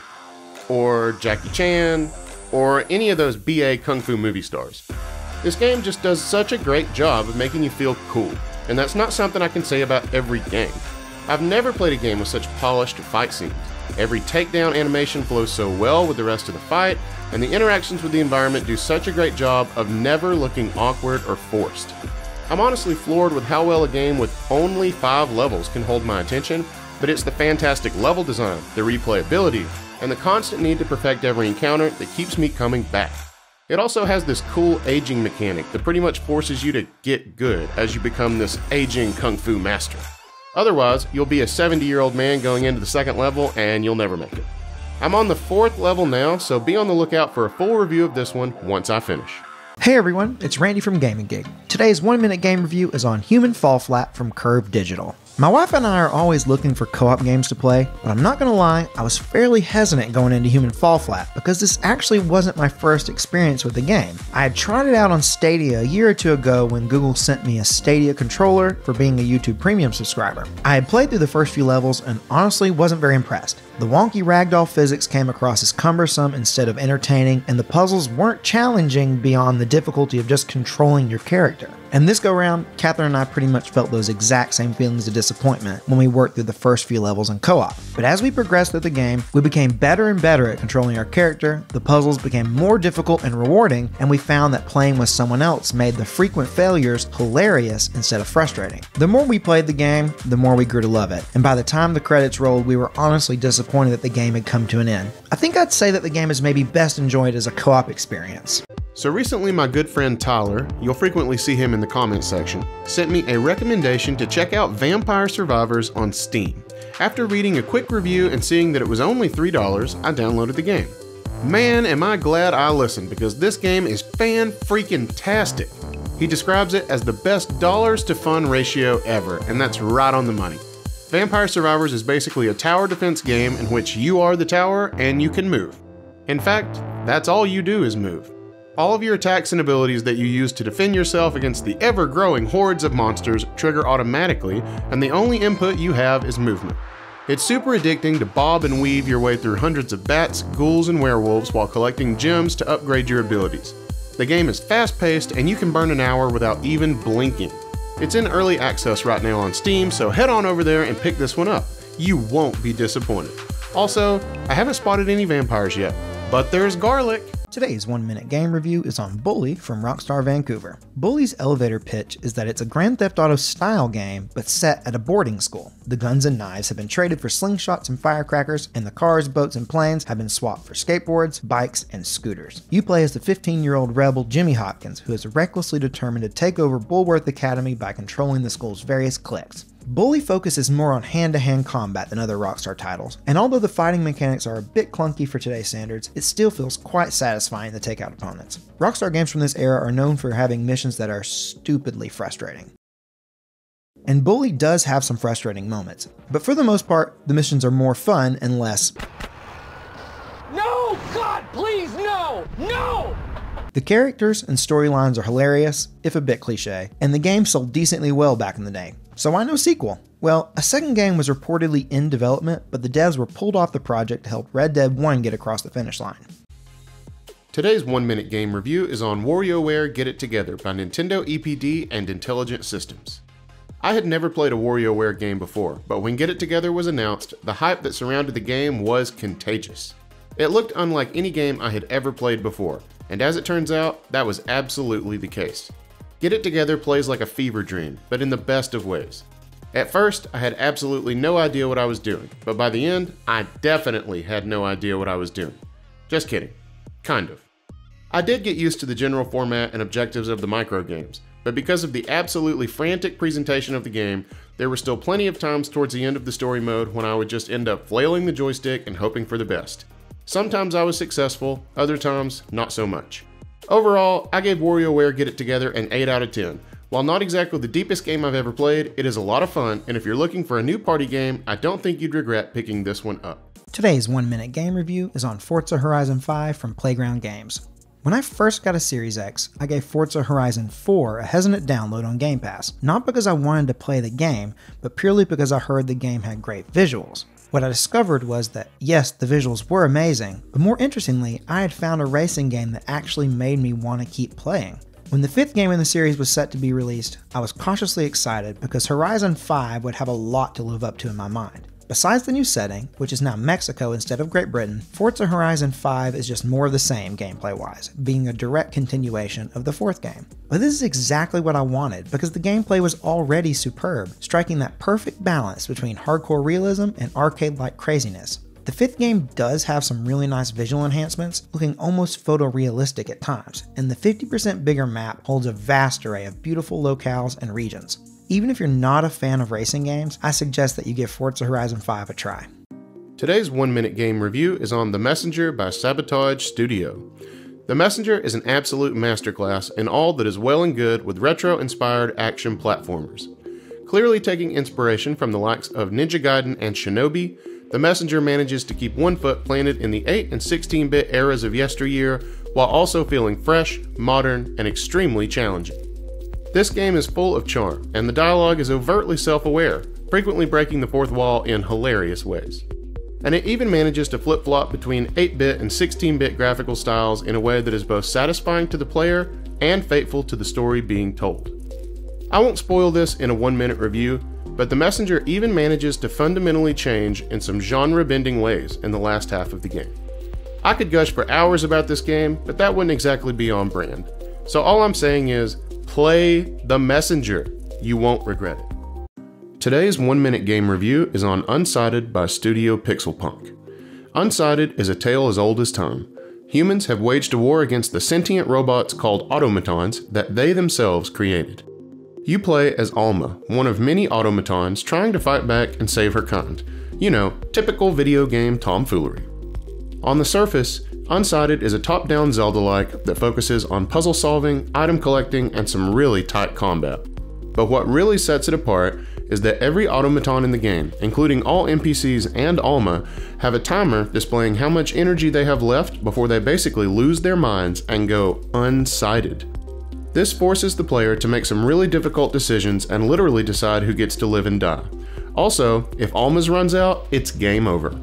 or Jackie Chan, or any of those BA Kung Fu movie stars. This game just does such a great job of making you feel cool, and that's not something I can say about every game. I've never played a game with such polished fight scenes. Every takedown animation flows so well with the rest of the fight, and the interactions with the environment do such a great job of never looking awkward or forced. I'm honestly floored with how well a game with only 5 levels can hold my attention, but it's the fantastic level design, the replayability, and the constant need to perfect every encounter that keeps me coming back. It also has this cool aging mechanic that pretty much forces you to get good as you become this aging kung fu master. Otherwise, you'll be a 70 year old man going into the second level and you'll never make it. I'm on the fourth level now, so be on the lookout for a full review of this one once I finish. Hey everyone, it's Randy from Game & Gig. Today's one minute game review is on Human Fall Flat from Curve Digital. My wife and I are always looking for co op games to play, but I'm not gonna lie, I was fairly hesitant going into Human Fall Flat because this actually wasn't my first experience with the game. I had tried it out on Stadia a year or two ago when Google sent me a Stadia controller for being a YouTube Premium subscriber. I had played through the first few levels and honestly wasn't very impressed. The wonky ragdoll physics came across as cumbersome instead of entertaining, and the puzzles weren't challenging beyond the difficulty of just controlling your character. And this go round, Catherine and I pretty much felt those exact same feelings of disappointment when we worked through the first few levels in co op. But as we progressed through the game, we became better and better at controlling our character, the puzzles became more difficult and rewarding, and we found that playing with someone else made the frequent failures hilarious instead of frustrating. The more we played the game, the more we grew to love it, and by the time the credits rolled, we were honestly disappointed that the game had come to an end. I think I'd say that the game is maybe best enjoyed as a co op experience. So recently, my good friend Tyler, you'll frequently see him in the comments section, sent me a recommendation to check out Vampire Survivors on Steam. After reading a quick review and seeing that it was only $3, I downloaded the game. Man, am I glad I listened because this game is fan freaking tastic. He describes it as the best dollars to fun ratio ever, and that's right on the money. Vampire Survivors is basically a tower defense game in which you are the tower and you can move. In fact, that's all you do is move. All of your attacks and abilities that you use to defend yourself against the ever growing hordes of monsters trigger automatically, and the only input you have is movement. It's super addicting to bob and weave your way through hundreds of bats, ghouls, and werewolves while collecting gems to upgrade your abilities. The game is fast paced and you can burn an hour without even blinking. It's in early access right now on Steam, so head on over there and pick this one up. You won't be disappointed. Also, I haven't spotted any vampires yet, but there's garlic. Today's one minute game review is on Bully from Rockstar Vancouver. Bully's elevator pitch is that it's a Grand Theft Auto style game, but set at a boarding school. The guns and knives have been traded for slingshots and firecrackers, and the cars, boats, and planes have been swapped for skateboards, bikes, and scooters. You play as the 15 year old rebel Jimmy Hopkins, who is recklessly determined to take over Bullworth Academy by controlling the school's various cliques. Bully focuses more on hand to hand combat than other Rockstar titles, and although the fighting mechanics are a bit clunky for today's standards, it still feels quite satisfying to take out opponents. Rockstar games from this era are known for having missions that are stupidly frustrating. And Bully does have some frustrating moments, but for the most part, the missions are more fun and less. No! God, please, no! No! The characters and storylines are hilarious, if a bit cliche, and the game sold decently well back in the day. So why no sequel? Well, a second game was reportedly in development, but the devs were pulled off the project to help Red Dead 1 get across the finish line. Today's one minute game review is on WarioWare Get It Together by Nintendo EPD and Intelligent Systems. I had never played a WarioWare game before, but when Get It Together was announced, the hype that surrounded the game was contagious. It looked unlike any game I had ever played before, and as it turns out, that was absolutely the case. Get It Together plays like a fever dream, but in the best of ways. At first, I had absolutely no idea what I was doing, but by the end, I definitely had no idea what I was doing. Just kidding. Kind of. I did get used to the general format and objectives of the micro games, but because of the absolutely frantic presentation of the game, there were still plenty of times towards the end of the story mode when I would just end up flailing the joystick and hoping for the best. Sometimes I was successful, other times, not so much. Overall, I gave WarioWare Get It Together an 8 out of 10. While not exactly the deepest game I've ever played, it is a lot of fun, and if you're looking for a new party game, I don't think you'd regret picking this one up. Today's one minute game review is on Forza Horizon 5 from Playground Games. When I first got a Series X, I gave Forza Horizon 4 a hesitant download on Game Pass, not because I wanted to play the game, but purely because I heard the game had great visuals. What I discovered was that yes, the visuals were amazing, but more interestingly, I had found a racing game that actually made me want to keep playing. When the fifth game in the series was set to be released, I was cautiously excited because Horizon 5 would have a lot to live up to in my mind. Besides the new setting, which is now Mexico instead of Great Britain, Forza Horizon 5 is just more of the same gameplay wise, being a direct continuation of the fourth game. But this is exactly what I wanted because the gameplay was already superb, striking that perfect balance between hardcore realism and arcade like craziness. The fifth game does have some really nice visual enhancements, looking almost photorealistic at times, and the 50% bigger map holds a vast array of beautiful locales and regions. Even if you're not a fan of racing games, I suggest that you give Forza Horizon 5 a try. Today's one minute game review is on The Messenger by Sabotage Studio. The Messenger is an absolute masterclass in all that is well and good with retro inspired action platformers. Clearly taking inspiration from the likes of Ninja Gaiden and Shinobi, the Messenger manages to keep one foot planted in the 8 and 16 bit eras of yesteryear while also feeling fresh, modern, and extremely challenging. This game is full of charm, and the dialogue is overtly self aware, frequently breaking the fourth wall in hilarious ways. And it even manages to flip flop between 8 bit and 16 bit graphical styles in a way that is both satisfying to the player and faithful to the story being told. I won't spoil this in a one minute review, but the Messenger even manages to fundamentally change in some genre bending ways in the last half of the game. I could gush for hours about this game, but that wouldn't exactly be on brand. So all I'm saying is, play The Messenger. You won't regret it. Today's one minute game review is on Unsighted by Studio Pixelpunk. Unsighted is a tale as old as time. Humans have waged a war against the sentient robots called automatons that they themselves created. You play as Alma, one of many automatons trying to fight back and save her kind. You know, typical video game tomfoolery. On the surface, Unsighted is a top down Zelda like that focuses on puzzle solving, item collecting, and some really tight combat. But what really sets it apart is that every automaton in the game, including all NPCs and Alma, have a timer displaying how much energy they have left before they basically lose their minds and go unsighted. This forces the player to make some really difficult decisions and literally decide who gets to live and die. Also, if Alma's runs out, it's game over.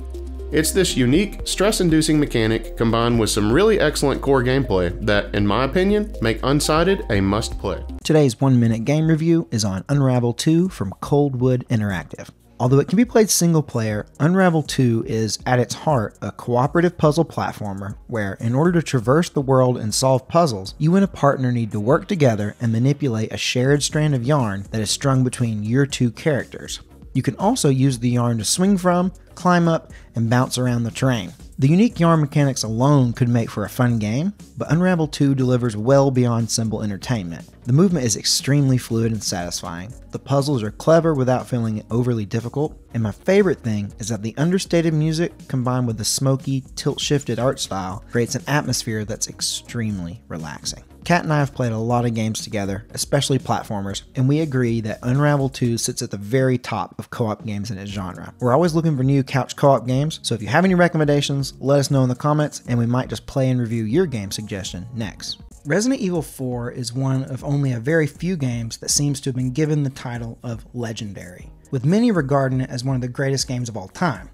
It's this unique, stress inducing mechanic combined with some really excellent core gameplay that, in my opinion, make Unsighted a must play. Today's one minute game review is on Unravel 2 from Coldwood Interactive. Although it can be played single player, Unravel 2 is at its heart a cooperative puzzle platformer where, in order to traverse the world and solve puzzles, you and a partner need to work together and manipulate a shared strand of yarn that is strung between your two characters. You can also use the yarn to swing from, climb up, and bounce around the terrain. The unique yarn mechanics alone could make for a fun game, but Unravel 2 delivers well beyond simple entertainment. The movement is extremely fluid and satisfying. The puzzles are clever without feeling overly difficult, and my favorite thing is that the understated music combined with the smoky, tilt shifted art style creates an atmosphere that's extremely relaxing. Kat and I have played a lot of games together, especially platformers, and we agree that Unravel 2 sits at the very top of co op games in its genre. We're always looking for new couch co op games, so if you have any recommendations, let us know in the comments, and we might just play and review your game suggestion next. Resident Evil 4 is one of only a very few games that seems to have been given the title of legendary, with many regarding it as one of the greatest games of all time.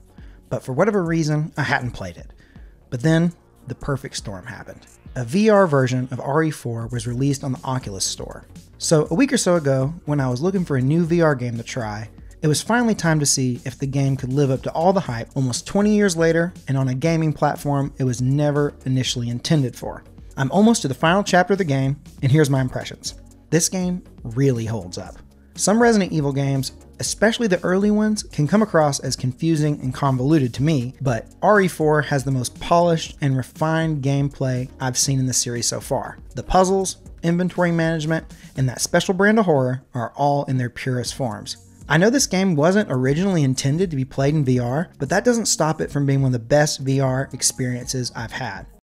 But for whatever reason, I hadn't played it. But then, the perfect storm happened a VR version of RE4 was released on the Oculus Store. So, a week or so ago, when I was looking for a new VR game to try, it was finally time to see if the game could live up to all the hype almost 20 years later and on a gaming platform it was never initially intended for. I'm almost to the final chapter of the game, and here's my impressions. This game really holds up. Some Resident Evil games especially the early ones, can come across as confusing and convoluted to me, but RE4 has the most polished and refined gameplay I've seen in the series so far. The puzzles, inventory management, and that special brand of horror are all in their purest forms. I know this game wasn't originally intended to be played in VR, but that doesn't stop it from being one of the best VR experiences I've had.